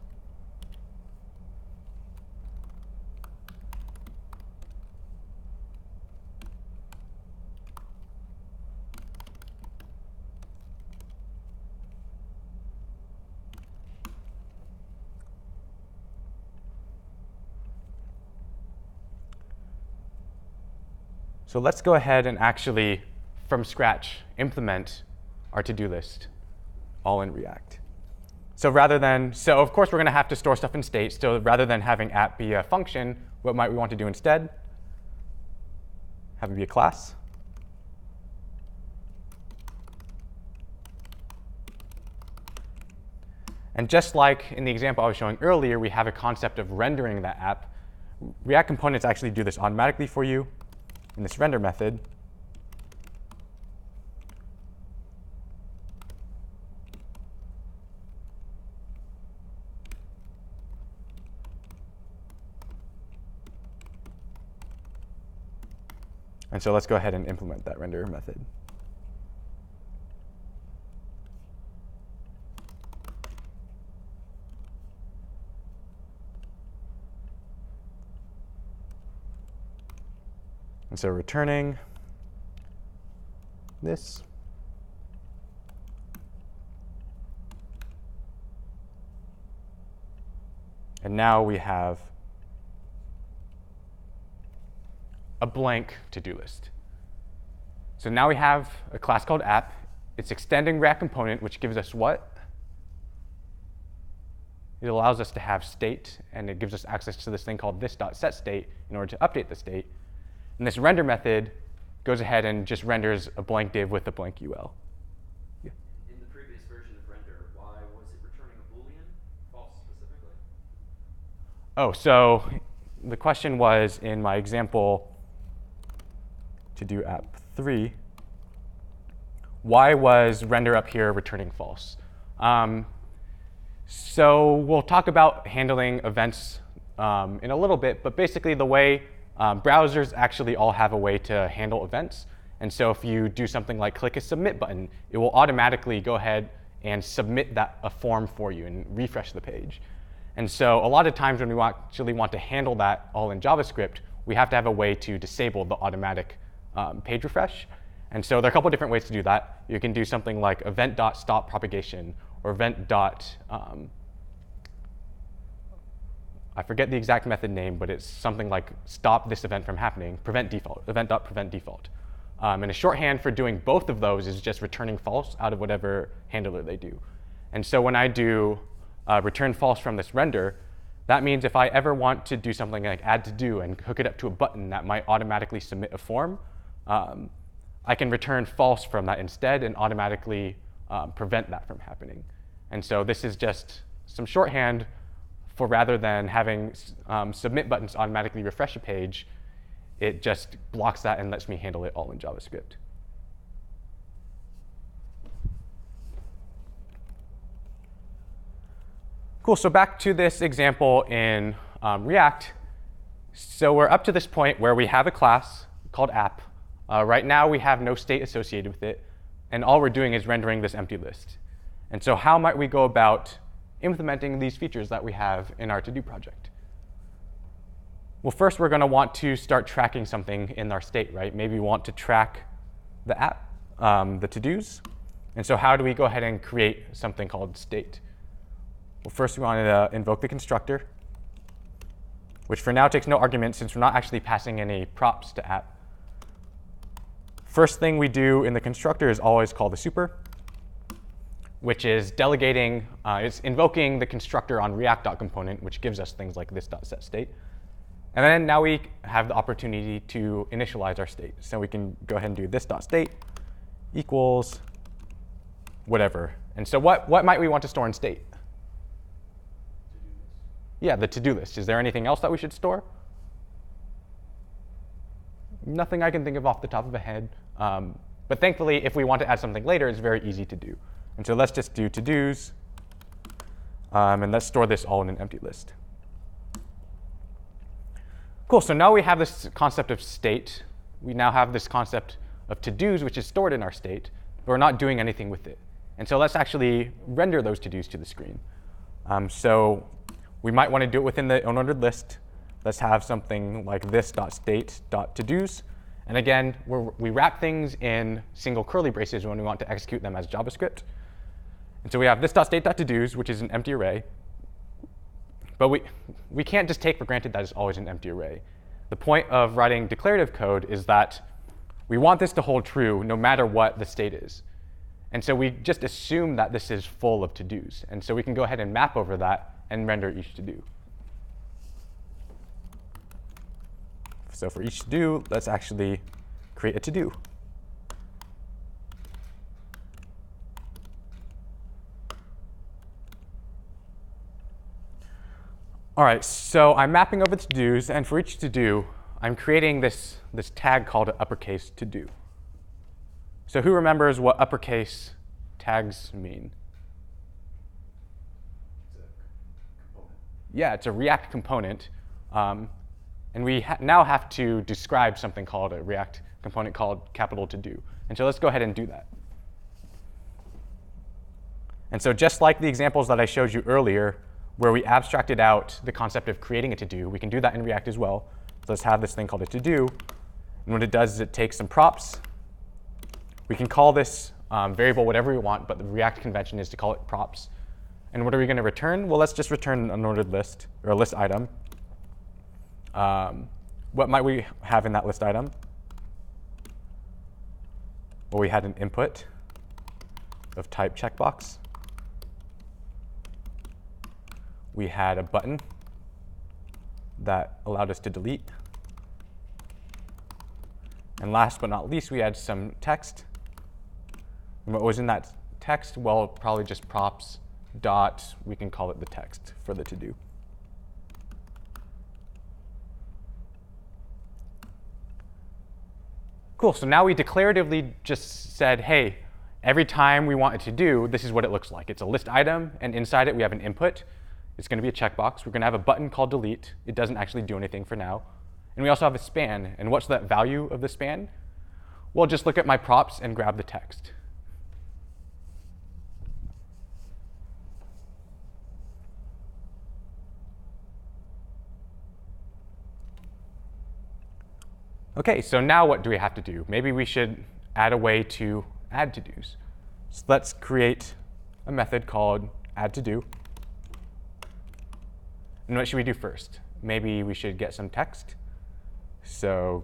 So let's go ahead and actually, from scratch, implement our to-do list all in React. So rather than, so of course we're going to have to store stuff in state. So rather than having app be a function, what might we want to do instead? Have it be a class. And just like in the example I was showing earlier, we have a concept of rendering that app. React components actually do this automatically for you in this render method. And so let's go ahead and implement that render method. So returning this. And now we have a blank to-do list. So now we have a class called app. It's extending React component, which gives us what? It allows us to have state, and it gives us access to this thing called this.setState in order to update the state. And this render method goes ahead and just renders a blank div with a blank UL. In the previous version of render, why was it returning a Boolean, false specifically? Oh, so the question was in my example to do app 3, why was render up here returning false? Um, so we'll talk about handling events um, in a little bit, but basically the way um, browsers actually all have a way to handle events. And so if you do something like click a submit button, it will automatically go ahead and submit that a form for you and refresh the page. And so a lot of times when we actually want to handle that all in JavaScript, we have to have a way to disable the automatic um, page refresh. And so there are a couple different ways to do that. You can do something like event.stop propagation or event. Um, I forget the exact method name, but it's something like stop this event from happening, prevent default, event.prevent default. Um, and a shorthand for doing both of those is just returning false out of whatever handler they do. And so when I do uh, return false from this render, that means if I ever want to do something like add to do and hook it up to a button that might automatically submit a form, um, I can return false from that instead and automatically um, prevent that from happening. And so this is just some shorthand for rather than having um, submit buttons automatically refresh a page, it just blocks that and lets me handle it all in JavaScript. Cool, so back to this example in um, React. So we're up to this point where we have a class called app. Uh, right now, we have no state associated with it. And all we're doing is rendering this empty list. And so how might we go about implementing these features that we have in our to-do project? Well, first, we're going to want to start tracking something in our state, right? Maybe we want to track the app, um, the to-dos. And so how do we go ahead and create something called state? Well, first, we want to invoke the constructor, which for now takes no argument since we're not actually passing any props to app. First thing we do in the constructor is always call the super, which is delegating, uh, it's invoking the constructor on React.component, which gives us things like this.setState. And then now we have the opportunity to initialize our state. So we can go ahead and do this.state equals whatever. And so what, what might we want to store in state? Yeah, the to-do list. Is there anything else that we should store? Nothing I can think of off the top of a head. Um, but thankfully, if we want to add something later, it's very easy to do. And so let's just do to-dos. Um, and let's store this all in an empty list. Cool, so now we have this concept of state. We now have this concept of to-dos, which is stored in our state, but we're not doing anything with it. And so let's actually render those to-dos to the screen. Um, so we might want to do it within the unordered list. Let's have something like this.state.todos. And again, we wrap things in single curly braces when we want to execute them as JavaScript. And so we have this.state.todos, which is an empty array. But we, we can't just take for granted that it's always an empty array. The point of writing declarative code is that we want this to hold true no matter what the state is. And so we just assume that this is full of to-dos. And so we can go ahead and map over that and render each to-do. So for each to-do, let's actually create a to-do. All right, so I'm mapping over to-dos, and for each to-do, I'm creating this, this tag called uppercase to-do. So who remembers what uppercase tags mean? Yeah, it's a React component. Um, and we ha now have to describe something called a React component called capital to do. And so let's go ahead and do that. And so just like the examples that I showed you earlier, where we abstracted out the concept of creating a to-do, we can do that in React as well. So let's have this thing called a to-do. And what it does is it takes some props. We can call this um, variable whatever we want, but the React convention is to call it props. And what are we going to return? Well, let's just return an ordered list, or a list item. Um, what might we have in that list item? Well, we had an input of type checkbox. We had a button that allowed us to delete. And last but not least, we had some text. And what was in that text? Well, probably just props dot, we can call it the text for the to-do. Cool, so now we declaratively just said, hey, every time we want it to do, this is what it looks like. It's a list item, and inside it we have an input. It's going to be a checkbox. We're going to have a button called delete. It doesn't actually do anything for now. And we also have a span. And what's that value of the span? Well, just look at my props and grab the text. OK, so now what do we have to do? Maybe we should add a way to add to-dos. So let's create a method called add to-do. And what should we do first? Maybe we should get some text. So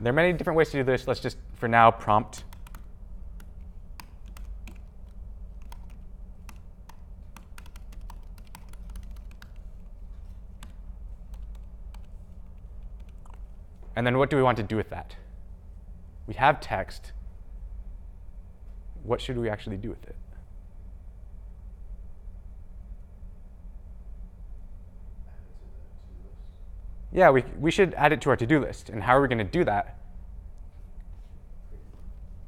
there are many different ways to do this. Let's just, for now, prompt And then what do we want to do with that? We have text. What should we actually do with it? Yeah, we, we should add it to our to-do list. And how are we going to do that?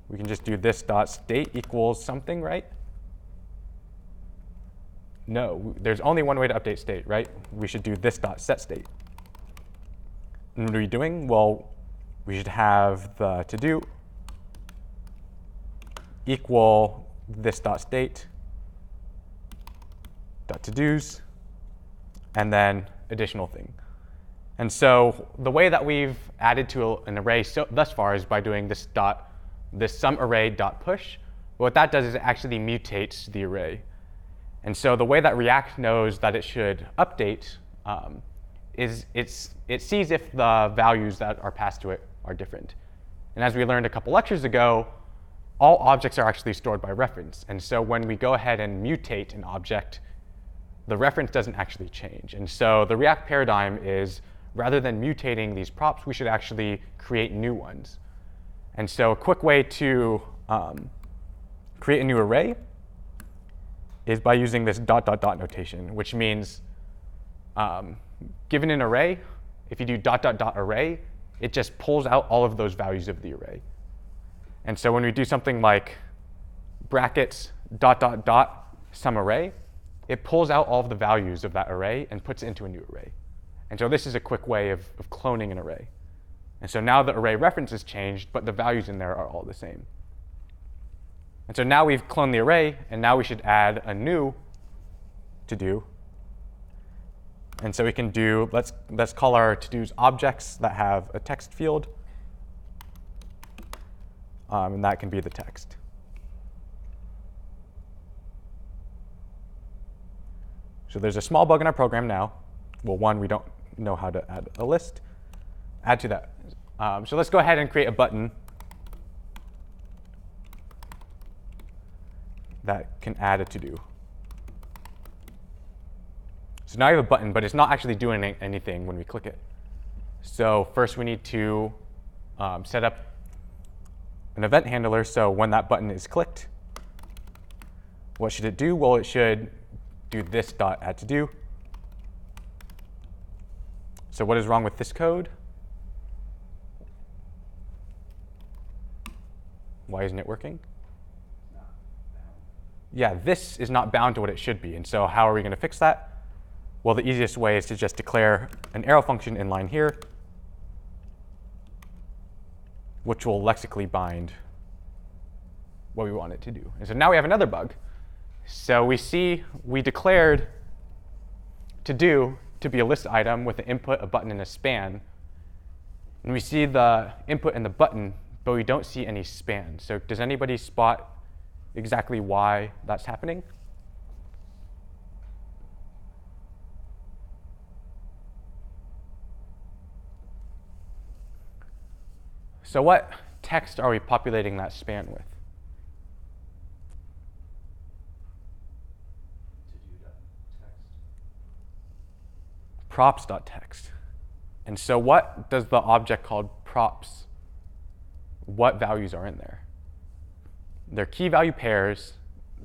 We can just do this dot state equals something, right? No, there's only one way to update state, right? We should do this dot set state. And what are we doing? Well, we should have the to do equal this dot state dot to dos and then additional thing. And so the way that we've added to an array so, thus far is by doing this dot this some array dot push. What that does is it actually mutates the array. And so the way that React knows that it should update um, is it's, it sees if the values that are passed to it are different. And as we learned a couple lectures ago, all objects are actually stored by reference. And so when we go ahead and mutate an object, the reference doesn't actually change. And so the React paradigm is rather than mutating these props, we should actually create new ones. And so a quick way to um, create a new array is by using this dot dot dot notation, which means um, given an array, if you do dot dot dot array, it just pulls out all of those values of the array. And so when we do something like brackets dot dot dot some array, it pulls out all of the values of that array and puts it into a new array. And so this is a quick way of, of cloning an array. And so now the array reference has changed, but the values in there are all the same. And so now we've cloned the array, and now we should add a new to do and so we can do, let's, let's call our to-dos objects that have a text field. Um, and that can be the text. So there's a small bug in our program now. Well, one, we don't know how to add a list. Add to that. Um, so let's go ahead and create a button that can add a to-do. So now you have a button, but it's not actually doing anything when we click it. So first we need to um, set up an event handler so when that button is clicked, what should it do? Well, it should do this dot add to do. So what is wrong with this code? Why isn't it working? Yeah, this is not bound to what it should be. And so how are we going to fix that? Well, the easiest way is to just declare an arrow function in line here, which will lexically bind what we want it to do. And so now we have another bug. So we see we declared to do to be a list item with an input, a button, and a span. And we see the input and the button, but we don't see any span. So does anybody spot exactly why that's happening? So what text are we populating that span with? props.text. And so what does the object called props, what values are in there? They're key value pairs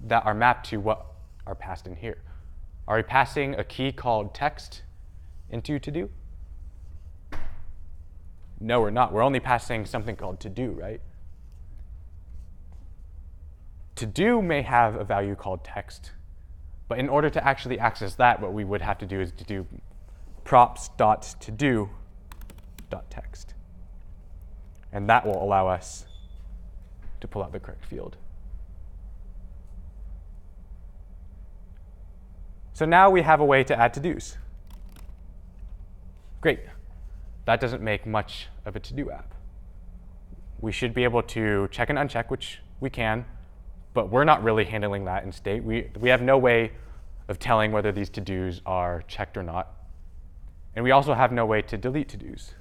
that are mapped to what are passed in here. Are we passing a key called text into to do? No, we're not. We're only passing something called to do, right? To do may have a value called text, but in order to actually access that, what we would have to do is to do props.todo.text. And that will allow us to pull out the correct field. So now we have a way to add to-dos. Great. That doesn't make much of a to-do app. We should be able to check and uncheck, which we can, but we're not really handling that in state. We, we have no way of telling whether these to-dos are checked or not. And we also have no way to delete to-dos.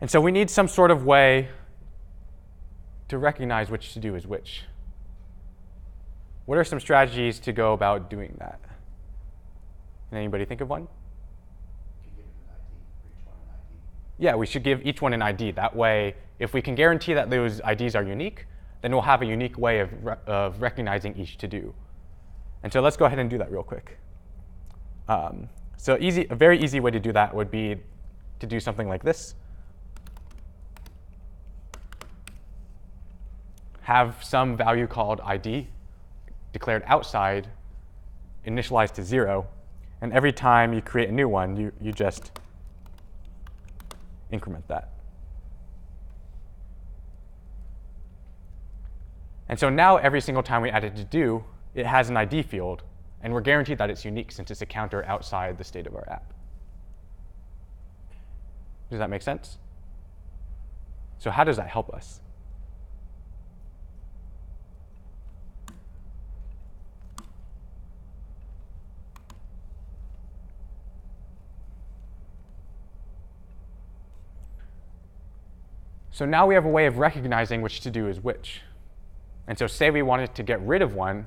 And so we need some sort of way to recognize which to-do is which. What are some strategies to go about doing that? Can anybody think of one? Yeah, we should give each one an ID. That way, if we can guarantee that those IDs are unique, then we'll have a unique way of, re of recognizing each to-do. And so let's go ahead and do that real quick. Um, so easy, a very easy way to do that would be to do something like this. Have some value called ID declared outside, initialized to zero, and every time you create a new one, you, you just increment that. And so now every single time we add a to do, it has an ID field and we're guaranteed that it's unique since it's a counter outside the state of our app. Does that make sense? So how does that help us? So now we have a way of recognizing which to do is which. And so say we wanted to get rid of one,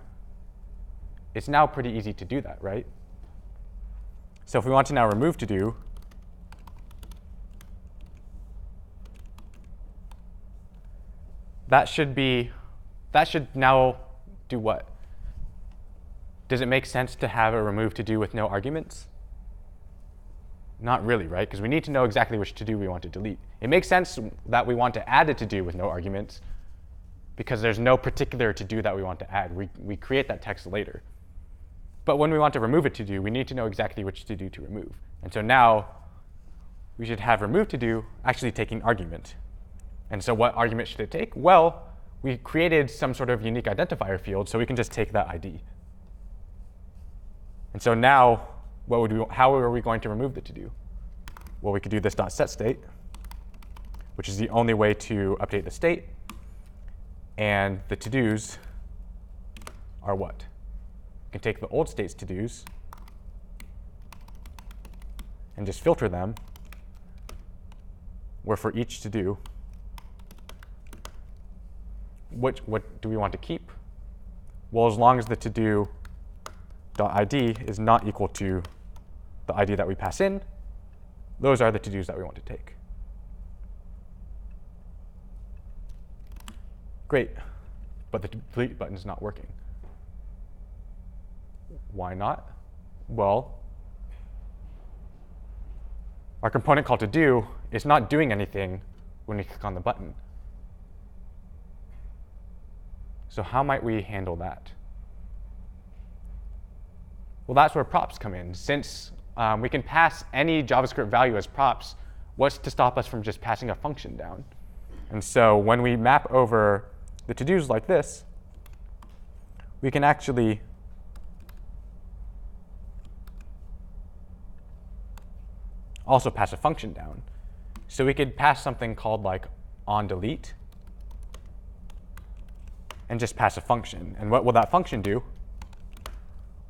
it's now pretty easy to do that, right? So if we want to now remove to do, that should be, that should now do what? Does it make sense to have a remove to do with no arguments? Not really, right? Because we need to know exactly which to do we want to delete. It makes sense that we want to add a to do with no arguments because there's no particular to do that we want to add. We, we create that text later. But when we want to remove a to-do, we need to know exactly which to-do to remove. And so now we should have remove to-do actually taking argument. And so what argument should it take? Well, we created some sort of unique identifier field, so we can just take that ID. And so now, what would we, how are we going to remove the to-do? Well, we could do this dot set state, which is the only way to update the state. And the to-dos are what? Can take the old state's to-dos and just filter them, where for each to-do, which, what do we want to keep? Well, as long as the to-do .id is not equal to the ID that we pass in, those are the to-dos that we want to take. Great, but the delete button is not working. Why not? Well, our component called to do is not doing anything when we click on the button. So how might we handle that? Well, that's where props come in. Since um, we can pass any JavaScript value as props, what's to stop us from just passing a function down? And so when we map over the to-dos like this, we can actually also pass a function down. So we could pass something called like on delete and just pass a function. And what will that function do?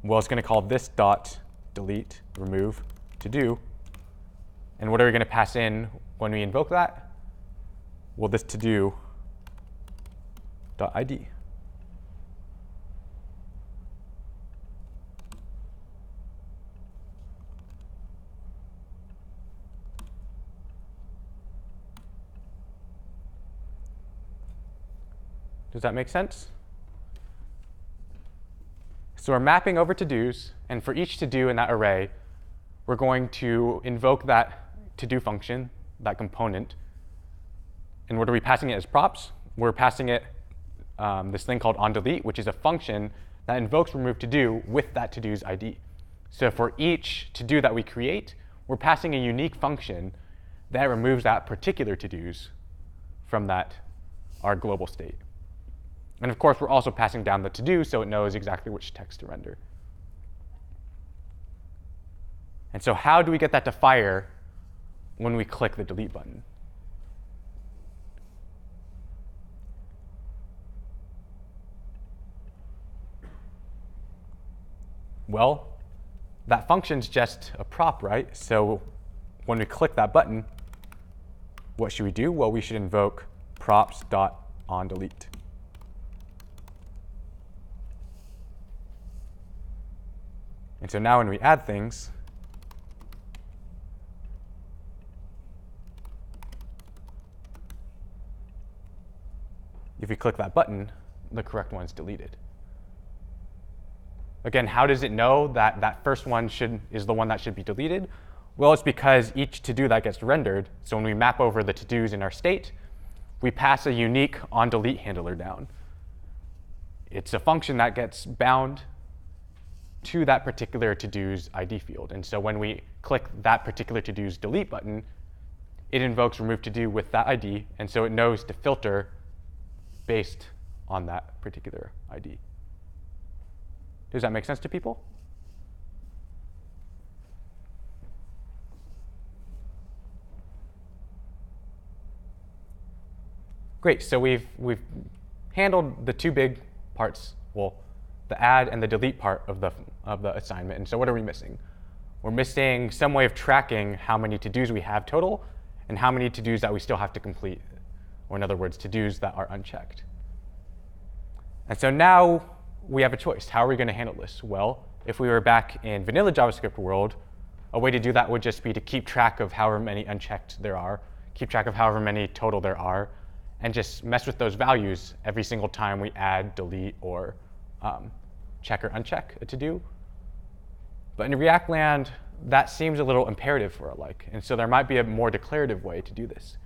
Well, it's going to call this dot delete remove to do. And what are we going to pass in when we invoke that? Well, this to do dot id. Does that make sense? So we're mapping over to-dos, and for each to-do in that array, we're going to invoke that to-do function, that component. And what are we passing it as props? We're passing it um, this thing called onDelete, which is a function that invokes remove to-do with that to-do's ID. So for each to-do that we create, we're passing a unique function that removes that particular to-dos from that, our global state. And of course, we're also passing down the to-do so it knows exactly which text to render. And so how do we get that to fire when we click the delete button? Well, that function's just a prop, right? So when we click that button, what should we do? Well, we should invoke props.onDelete. And so now when we add things, if we click that button, the correct one's deleted. Again, how does it know that that first one should, is the one that should be deleted? Well, it's because each to-do that gets rendered, so when we map over the to-dos in our state, we pass a unique onDelete handler down. It's a function that gets bound to that particular to-do's ID field. And so when we click that particular to-do's delete button, it invokes remove to-do with that ID, and so it knows to filter based on that particular ID. Does that make sense to people? Great, so we've, we've handled the two big parts, well, the add and the delete part of the, of the assignment. And so what are we missing? We're missing some way of tracking how many to-dos we have total and how many to-dos that we still have to complete, or in other words, to-dos that are unchecked. And so now we have a choice. How are we going to handle this? Well, if we were back in vanilla JavaScript world, a way to do that would just be to keep track of however many unchecked there are, keep track of however many total there are, and just mess with those values every single time we add, delete, or um, check or uncheck a to-do. But in React land, that seems a little imperative for a like, and so there might be a more declarative way to do this.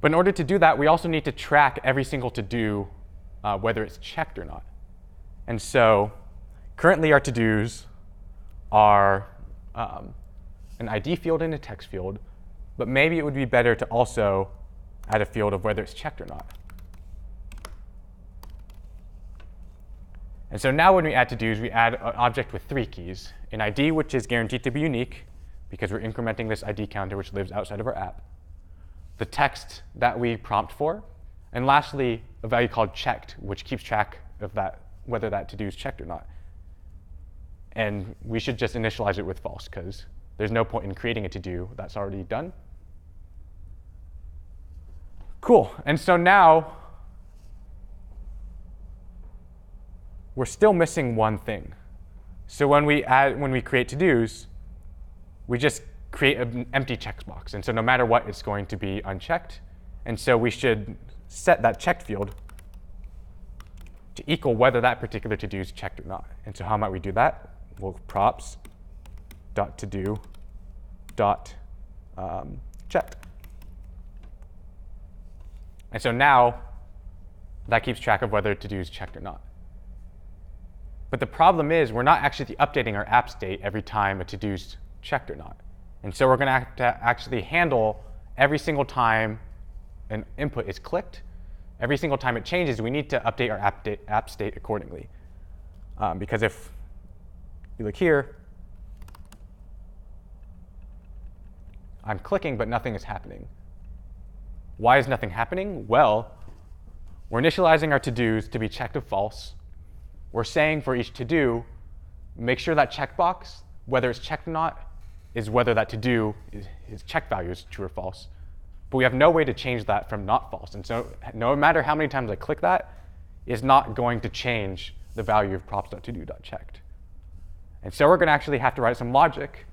But in order to do that, we also need to track every single to-do, uh, whether it's checked or not. And so currently our to-dos are um, an ID field and a text field, but maybe it would be better to also add a field of whether it's checked or not. And so now when we add to-dos, we add an object with three keys. An ID, which is guaranteed to be unique, because we're incrementing this ID counter, which lives outside of our app. The text that we prompt for. And lastly, a value called checked, which keeps track of that, whether that to-do is checked or not. And we should just initialize it with false, because there's no point in creating a to-do that's already done. Cool. And so now we're still missing one thing. So when we add, when we create to-dos, we just create an empty checkbox. And so no matter what, it's going to be unchecked. And so we should set that checked field to equal whether that particular to-do is checked or not. And so how might we do that? Well, props dot to do dot um, check. And so now that keeps track of whether to-do is checked or not. But the problem is we're not actually updating our app state every time a to-do's checked or not. And so we're going to have to actually handle every single time an input is clicked, every single time it changes, we need to update our app, app state accordingly. Um, because if you look here, I'm clicking, but nothing is happening. Why is nothing happening? Well, we're initializing our to-dos to be checked if false. We're saying for each to-do, make sure that checkbox, whether it's checked or not, is whether that to-do is, is check value is true or false. But we have no way to change that from not false. And so no matter how many times I click that, it's not going to change the value of props.todo.checked. And so we're going to actually have to write some logic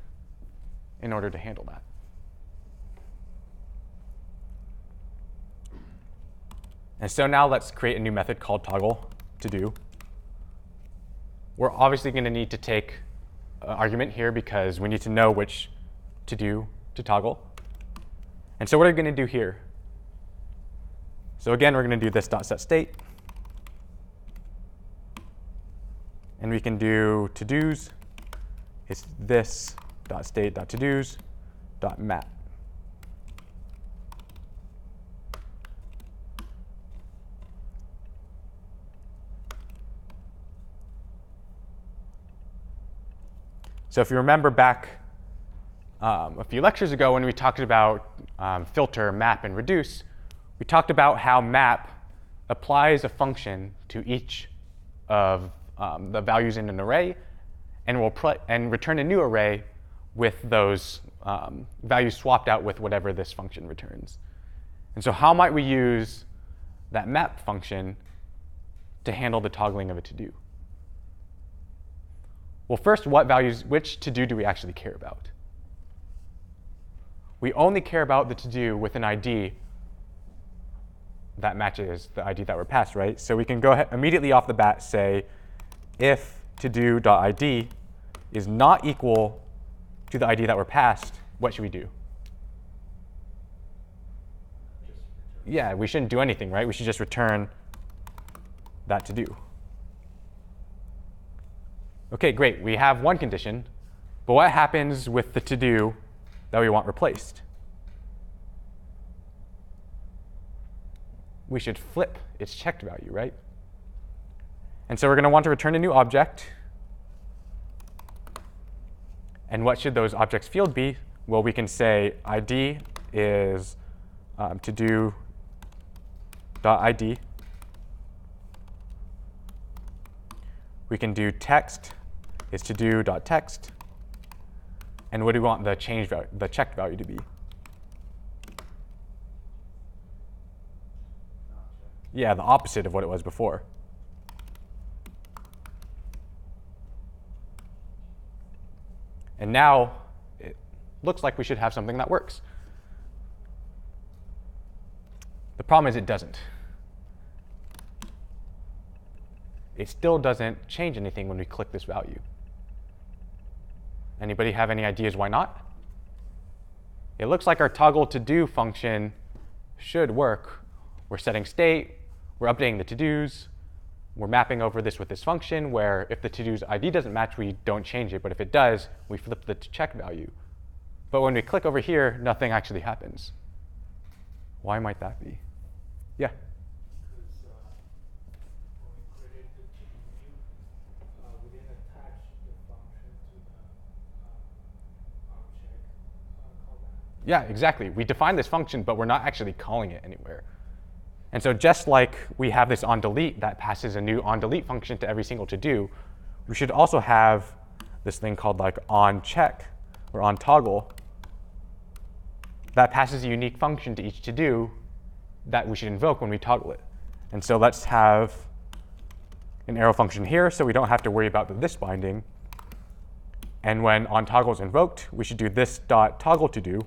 in order to handle that. And so now let's create a new method called toggle to do. We're obviously going to need to take an argument here because we need to know which to do to toggle. And so what are we going to do here? So again, we're going to do this dot set state. And we can do to-dos. It's this dot state dot to-dos dot map. So if you remember back um, a few lectures ago when we talked about um, filter, map, and reduce, we talked about how map applies a function to each of um, the values in an array and will and return a new array with those um, values swapped out with whatever this function returns. And so how might we use that map function to handle the toggling of a to-do? Well, first, what values, which to-do do we actually care about? We only care about the to-do with an ID that matches the ID that we're passed, right? So we can go ahead immediately off the bat say if to-do.id is not equal to the ID that we're passed, what should we do? Yeah, we shouldn't do anything, right? We should just return that to do. Okay, great. We have one condition, but what happens with the to-do that we want replaced? We should flip its checked value, right? And so we're going to want to return a new object. And what should those objects field be? Well, we can say id is um, to do dot id. We can do text is to do dot text. And what do we want the change value, the checked value to be? Yeah, the opposite of what it was before. And now it looks like we should have something that works. The problem is it doesn't. It still doesn't change anything when we click this value. Anybody have any ideas why not? It looks like our toggle to do function should work. We're setting state, we're updating the to-dos, we're mapping over this with this function where if the to-do's ID doesn't match, we don't change it. But if it does, we flip the check value. But when we click over here, nothing actually happens. Why might that be? Yeah? Yeah, exactly. We define this function, but we're not actually calling it anywhere. And so just like we have this on delete that passes a new on delete function to every single to do, we should also have this thing called like on check or on toggle that passes a unique function to each to do that we should invoke when we toggle it. And so let's have an arrow function here so we don't have to worry about the this binding. And when on toggle is invoked, we should do this dot toggle to do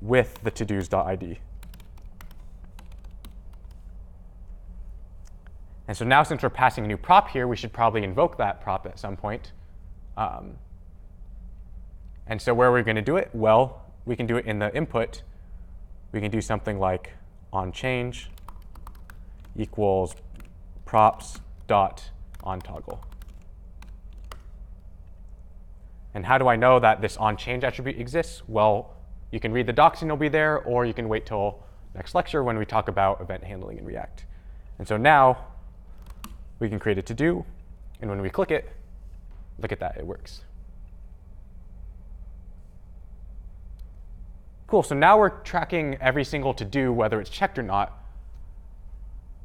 with the to-dos.id. And so now since we're passing a new prop here, we should probably invoke that prop at some point. Um, and so where are we going to do it? Well, we can do it in the input. We can do something like on change equals props dot on toggle. And how do I know that this on change attribute exists? Well, you can read the docs and you'll be there, or you can wait till next lecture when we talk about event handling in React. And so now we can create a to-do, and when we click it, look at that, it works. Cool, so now we're tracking every single to-do, whether it's checked or not.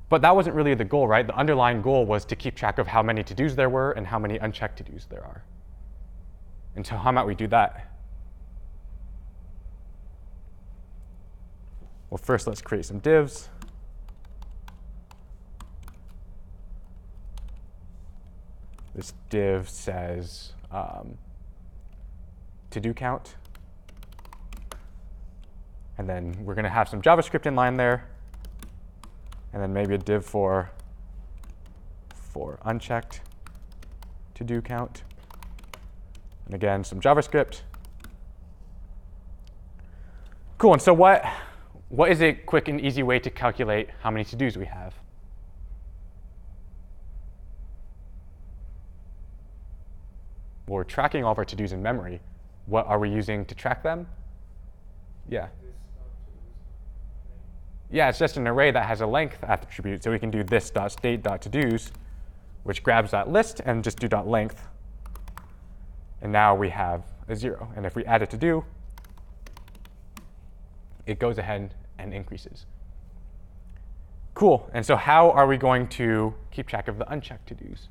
But that wasn't really the goal, right? The underlying goal was to keep track of how many to-dos there were and how many unchecked to-dos there are. And so how might we do that? Well, first let's create some divs. This div says um, to do count. And then we're going to have some JavaScript in line there. And then maybe a div for, for unchecked to do count. And again, some JavaScript. Cool, and so what, what is a quick and easy way to calculate how many to-dos we have? We're tracking all of our to-dos in memory. What are we using to track them? Yeah. Yeah, it's just an array that has a length attribute, so we can do this dot state dot which grabs that list and just do dot length. And now we have a zero. And if we add a to-do, it goes ahead and increases. Cool. And so how are we going to keep track of the unchecked to-dos?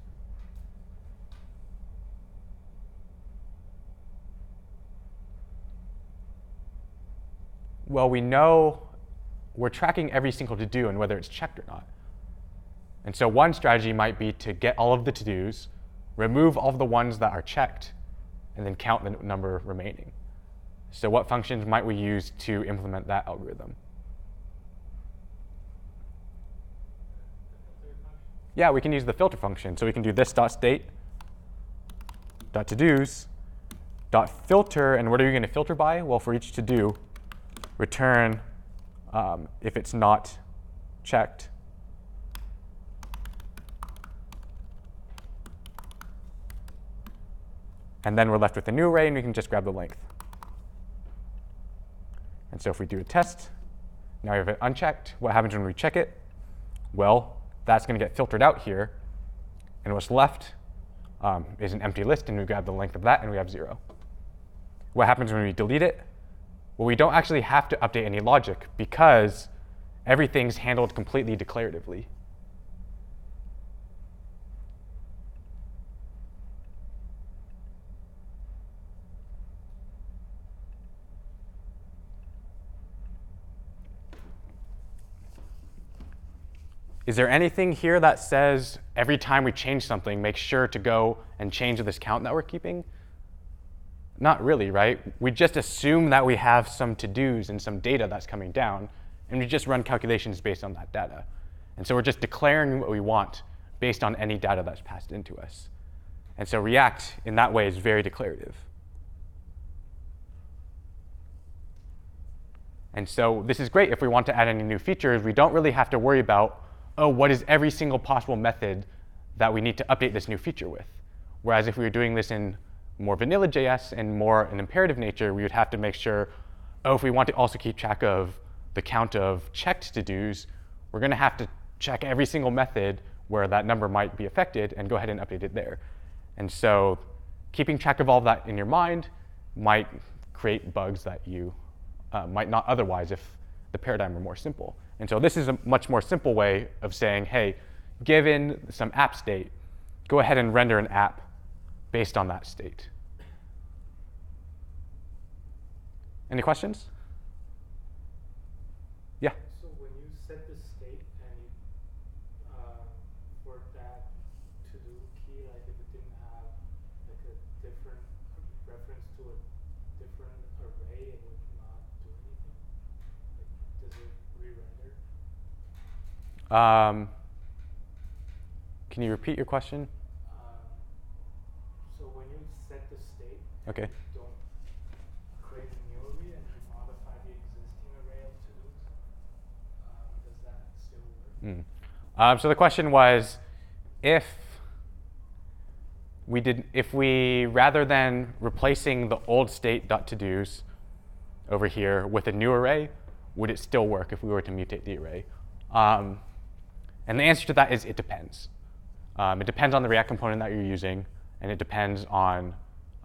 Well, we know we're tracking every single to-do and whether it's checked or not. And so one strategy might be to get all of the to-dos, remove all of the ones that are checked, and then count the number remaining. So what functions might we use to implement that algorithm? Yeah, we can use the filter function. So we can do this dot state dot to-dos dot filter, and what are you going to filter by? Well, for each to-do, return um, if it's not checked. And then we're left with a new array, and we can just grab the length. And so if we do a test, now we have it unchecked. What happens when we check it? Well, that's going to get filtered out here. And what's left um, is an empty list, and we grab the length of that, and we have 0. What happens when we delete it? Well, we don't actually have to update any logic because everything's handled completely declaratively. Is there anything here that says every time we change something, make sure to go and change this count that we're keeping? Not really, right? We just assume that we have some to-dos and some data that's coming down, and we just run calculations based on that data. And so we're just declaring what we want based on any data that's passed into us. And so React, in that way, is very declarative. And so this is great if we want to add any new features. We don't really have to worry about oh, what is every single possible method that we need to update this new feature with? Whereas if we were doing this in more vanilla JS and more an imperative nature, we would have to make sure, oh, if we want to also keep track of the count of checked to-dos, we're going to have to check every single method where that number might be affected and go ahead and update it there. And so keeping track of all of that in your mind might create bugs that you uh, might not otherwise if the paradigm were more simple. And so this is a much more simple way of saying, hey, given some app state, go ahead and render an app based on that state. Any questions? Yeah. So when you set the state and you, uh, for that to-do key, like if it didn't have like a different reference to a different array, it would not do anything. Like, does it re-render? Um, can you repeat your question? Um, so when you set the state, Okay. don't create a new array and you modify the existing array of to-dos, um, does that still work? Mm. Um, so the question was, if we did, if we rather than replacing the old state dot to dos over here with a new array, would it still work if we were to mutate the array? And the answer to that is it depends. Um, it depends on the React component that you're using, and it depends on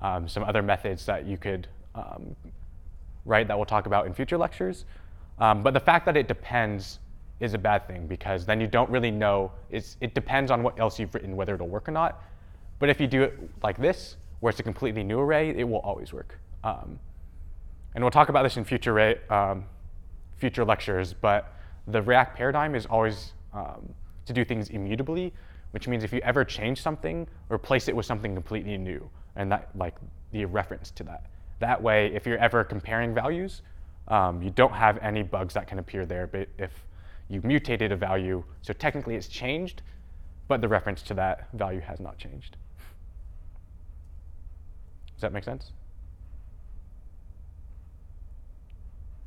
um, some other methods that you could um, write, that we'll talk about in future lectures. Um, but the fact that it depends is a bad thing because then you don't really know. It's, it depends on what else you've written whether it'll work or not. But if you do it like this, where it's a completely new array, it will always work. Um, and we'll talk about this in future, um, future lectures, but the React paradigm is always um, to do things immutably, which means if you ever change something, or replace it with something completely new, and that like the reference to that. That way, if you're ever comparing values, um, you don't have any bugs that can appear there. But if you mutated a value, so technically it's changed, but the reference to that value has not changed. Does that make sense?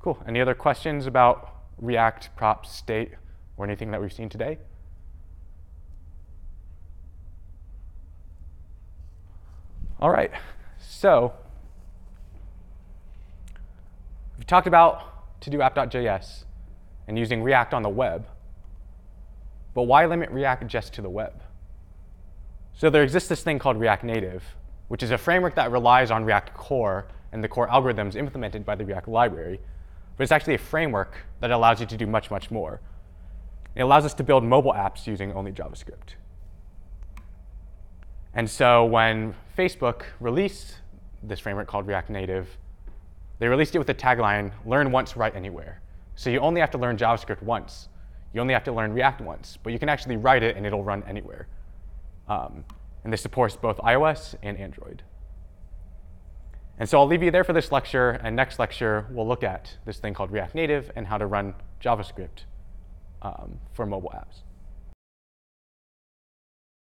Cool. Any other questions about React, props, state, or anything that we've seen today? All right. So we've talked about to do app.js and using React on the web. But why limit React just to the web? So there exists this thing called React Native, which is a framework that relies on React Core and the core algorithms implemented by the React library. But it's actually a framework that allows you to do much, much more. It allows us to build mobile apps using only JavaScript. And so when Facebook released this framework called React Native, they released it with the tagline, learn once, write anywhere. So you only have to learn JavaScript once. You only have to learn React once, but you can actually write it and it'll run anywhere. Um, and this supports both iOS and Android. And so I'll leave you there for this lecture, and next lecture we'll look at this thing called React Native and how to run JavaScript um, for mobile apps.